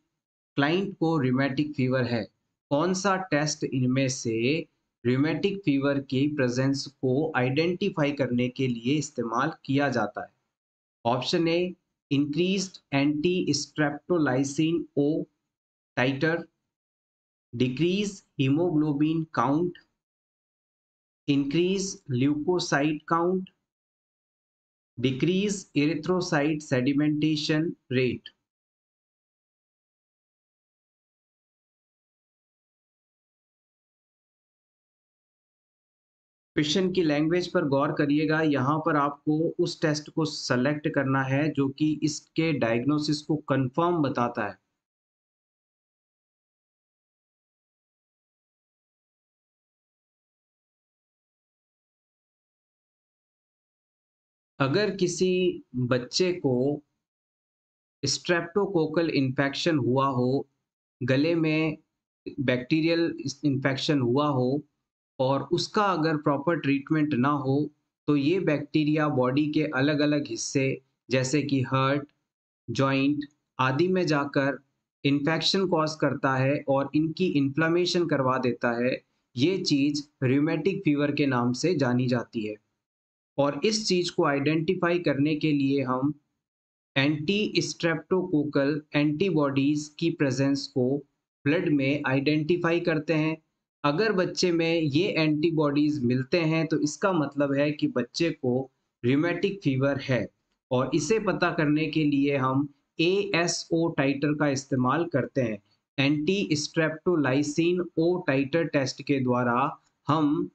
Speaker 1: क्लाइंट को रिमेटिक फीवर है। कौन सा टेस्ट इनमें से रिमेटिक फीवर की प्रेजेंस को आइडेंटिफाई करने के लिए इस्तेमाल किया जाता है? Option A increase anti streptolysin O titre decrease haemoglobin count increase leucocyte count decrease erythrocyte sedimentation rate question की लैंग्वेज पर गौर करिएगा। यहाँ पर आपको उस टेस्ट को सेलेक्ट करना है जो कि इसके डायग्नोसिस को कंफर्म बताता है। अगर किसी बच्चे को स्ट्रेप्टोकोकल इन्फेक्शन हुआ हो, गले में बैक्टीरियल इन्फेक्शन हुआ हो, और उसका अगर प्रॉपर ट्रीटमेंट ना हो तो ये बैक्टीरिया बॉडी के अलग अलग हिस्से, जैसे कि हर्ट जॉइंट आदि में जाकर इन्फेक्शन कॉज करता है और इनकी इन्फ्लामेशन करवा देता है, ये चीज़ रिमेटिक फीवर के नाम से जानी जाती है। और इस चीज़ को आइडेंटिफाई करने के लिए हम एंटी स्ट्रेप्टोकोकल एंटीबॉडीज़ की प्रेजेंस को ब्लड में आइडेंटिफाई करते हैं। अगर बच्चे में ये एंटीबॉडीज मिलते हैं तो इसका मतलब है कि बच्चे को रिमेटिक फीवर है। और इसे पता करने के लिए हम ए एस ओ टाइटर का इस्तेमाल करते हैं। Anti streptolysin O titer test के द्वारा हम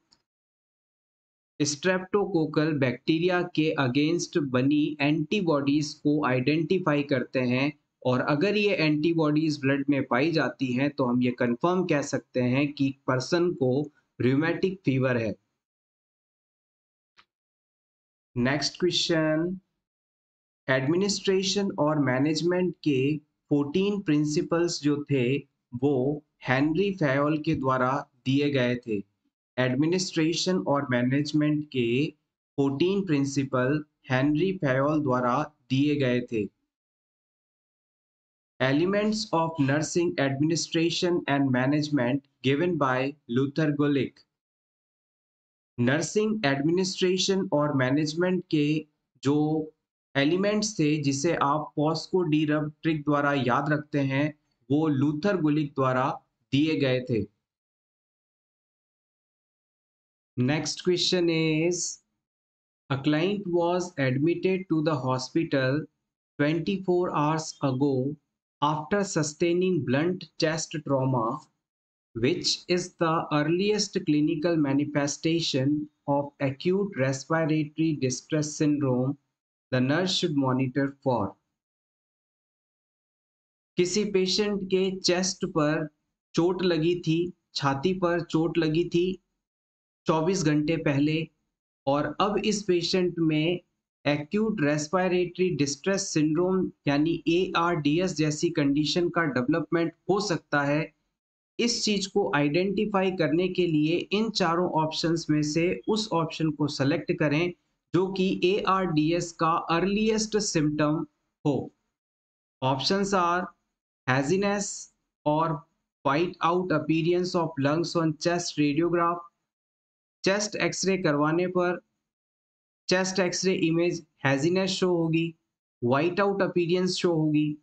Speaker 1: स्ट्रेप्टोकोकल बैक्टीरिया के अगेंस्ट बनी एंटीबॉडीज को आइडेंटिफाई करते हैं, और अगर ये एंटीबॉडीज ब्लड में पाई जाती हैं तो हम ये कंफर्म कह सकते हैं कि पर्सन को रूमेटिक फीवर है। नेक्स्ट क्वेश्चन एडमिनिस्ट्रेशन और मैनेजमेंट के 14 प्रिंसिपल्स जो थे, वो हेनरी फैल के द्वारा दिए गए थे। एडमिनिस्ट्रेशन और मैनेजमेंट के 14 प्रिंसिपल हेनरी फैल द्वारा दिए गए थे। Elements of nursing administration and management given by Luther Gulick nursing administration और मैनेजमेंट के जो एलिमेंट्स थे, जिसे आप पॉस्को डी रब ट्रिक द्वारा याद रखते हैं, वो लूथर गुलिक द्वारा दिए गए थे। next question is a client was admitted to the hospital 24 hours ago after sustaining blunt chest trauma which is the earliest clinical manifestation of acute respiratory distress syndrome the nurse should monitor for किसी पेशेंट के चेस्ट पर चोट लगी थी छाती पर चोट लगी थी 24 घंटे पहले और अब इस पेशेंट में एक्यूट रेस्पायरेटरी डिस्ट्रेस सिंड्रोम यानी एआरडीएस जैसी कंडीशन का डेवलपमेंट हो सकता है। इस चीज़ को आइडेंटिफाई करने के लिए इन चारों ऑप्शंस में से उस ऑप्शन को सेलेक्ट करें जो कि एआरडीएस का अर्लीस्ट सिम्टम हो। ऑप्शंस आर हैजीनेस और white out appearance of lungs on chest radiograph chest X-ray करवाने पर chest X-ray image haziness show होगी वाइट आउट अपीरियंस शो होगी।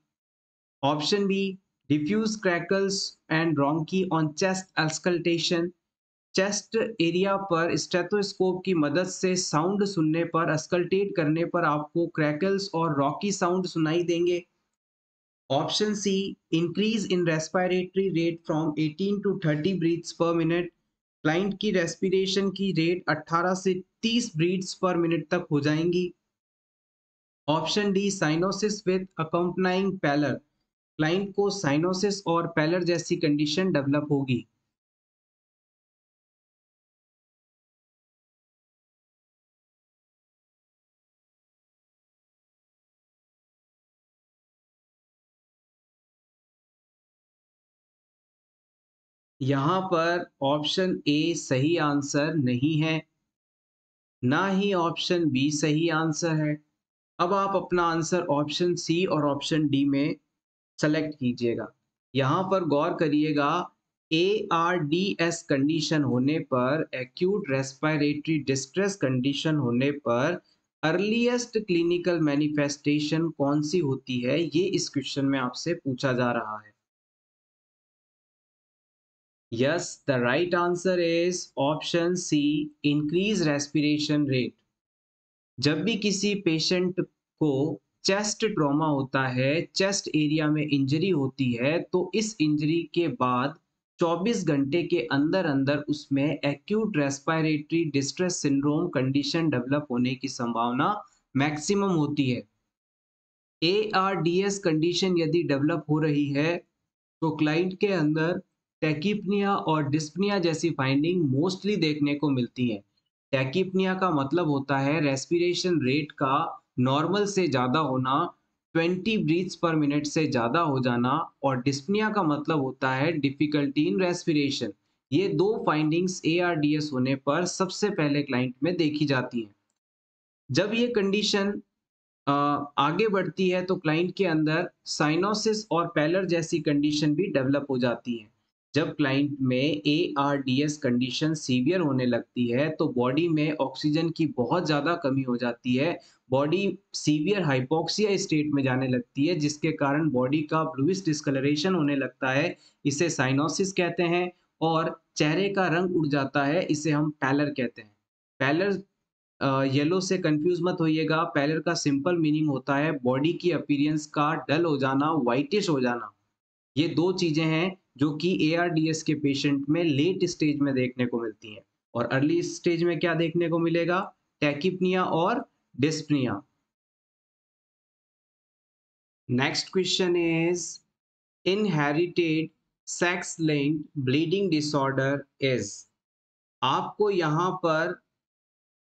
Speaker 1: Option B diffuse crackles and rhonchi on chest auscultation chest area पर स्टेथोस्कोप की मदद से साउंड सुनने पर अस्कल्टेट करने पर आपको क्रैकल्स और रॉकी साउंड सुनाई देंगे। Option C increase in respiratory rate from 18 to 30 breaths per minute client की रेस्पिरेशन की रेट 18 से 30 ब्रीड्स पर मिनट तक हो जाएँगी। Option D cyanosis with accompanying pallor client को साइनोसिस और पैलर जैसी कंडीशन डेवलप होगी। यहाँ पर ऑप्शन ए सही आंसर नहीं है। ना ही ऑप्शन बी सही आंसर है। अब आप अपना आंसर ऑप्शन सी और ऑप्शन डी में सेलेक्ट कीजिएगा। यहाँ पर गौर करिएगा A R D S condition होने पर एक्यूट रेस्पिरेटरी डिस्ट्रेस कंडीशन होने पर अर्लीस्ट क्लिनिकल मैनिफेस्टेशन कौन सी होती है, ये इस क्वेश्चन में आपसे पूछा जा रहा है। Yes, the right answer is option C, increase respiration rate. जब भी किसी पेशेंट को चेस्ट ट्रॉमा होता है चेस्ट एरिया में इंजरी होती है तो इस इंजरी के बाद 24 घंटे के अंदर अंदर उसमें acute respiratory distress syndrome condition develop होने की संभावना मैक्सिमम होती है A R D S condition यदि डेवलप हो रही है तो क्लाइंट के अंदर टैकिपनिया और डिस्पनिया जैसी फाइंडिंग मोस्टली देखने को मिलती है। टैकिपनिया का मतलब होता है रेस्पिरेशन रेट का नॉर्मल से ज़्यादा होना 20 ब्रीथ्स पर मिनट से ज़्यादा हो जाना और डिस्पनिया का मतलब होता है डिफिकल्टी इन रेस्पिरेशन ये दो फाइंडिंग्स एआरडीएस होने पर सबसे पहले क्लाइंट में देखी जाती हैं। जब ये कंडीशन आगे बढ़ती है तो क्लाइंट के अंदर साइनोसिस और पैलर जैसी कंडीशन भी डेवलप हो जाती है। जब क्लाइंट में A R D S condition severe होने लगती है तो बॉडी में ऑक्सीजन की बहुत ज़्यादा कमी हो जाती है। बॉडी सीवियर हाइपोक्सिया स्टेट में जाने लगती है, जिसके कारण बॉडी का ब्लूइस डिस्कलरेशन होने लगता है, इसे साइनोसिस कहते हैं, और चेहरे का रंग उड़ जाता है, इसे हम पैलर कहते हैं। पैलर येलो से कंफ्यूज मत होइएगा। पैलर का सिंपल मीनिंग होता है बॉडी की अपीरियंस का डल हो जाना वाइटिश हो जाना। ये दो चीज़ें हैं जो कि एआरडीएस के पेशेंट में लेट स्टेज में देखने को मिलती हैं। और अर्ली स्टेज में क्या देखने को मिलेगा? टैकिपनिया और dyspnoea next question is inherited sex linked bleeding disorder is आपको यहाँ पर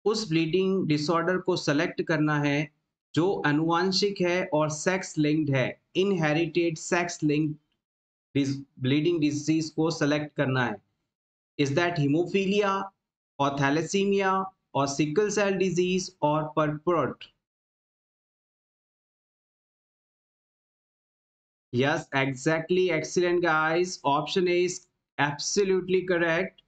Speaker 1: उस ब्लीडिंग डिसऑर्डर को सेलेक्ट करना है, जो अनुवांशिक है और सेक्स लिंक्ड है। Inherited sex linked bleeding disease को सेलेक्ट करना है। इज़ दैट हिमोफीलिया और थैलेसीमिया और सिकल सेल डिज़ीज़ और purport yes exactly excellent guys option is absolutely correct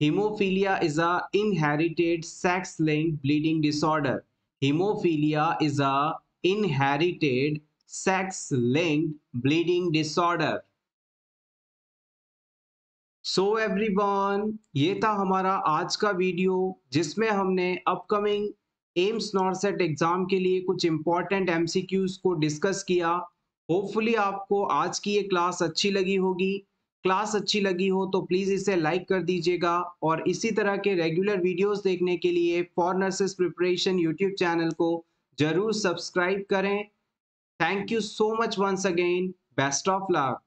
Speaker 1: haemophilia is a inherited sex link bleeding disorder haemophilia is a inherited sex link bleeding disorder so so everyone ये था हमारा आज का वीडियो जिसमें हमने अपकमिंग एम्स नॉर्सेट एग्ज़ाम के लिए कुछ इंपॉर्टेंट एमसीक्यूज को डिस्कस किया। होपफुली आपको आज की ये क्लास अच्छी लगी होगी। क्लास अच्छी लगी हो तो प्लीज़ इसे लाइक कर दीजिएगा और इसी तरह के रेगुलर वीडियोस देखने के लिए for nurses preparation YouTube channel को ज़रूर सब्सक्राइब करें। Thank you so much once again best of luck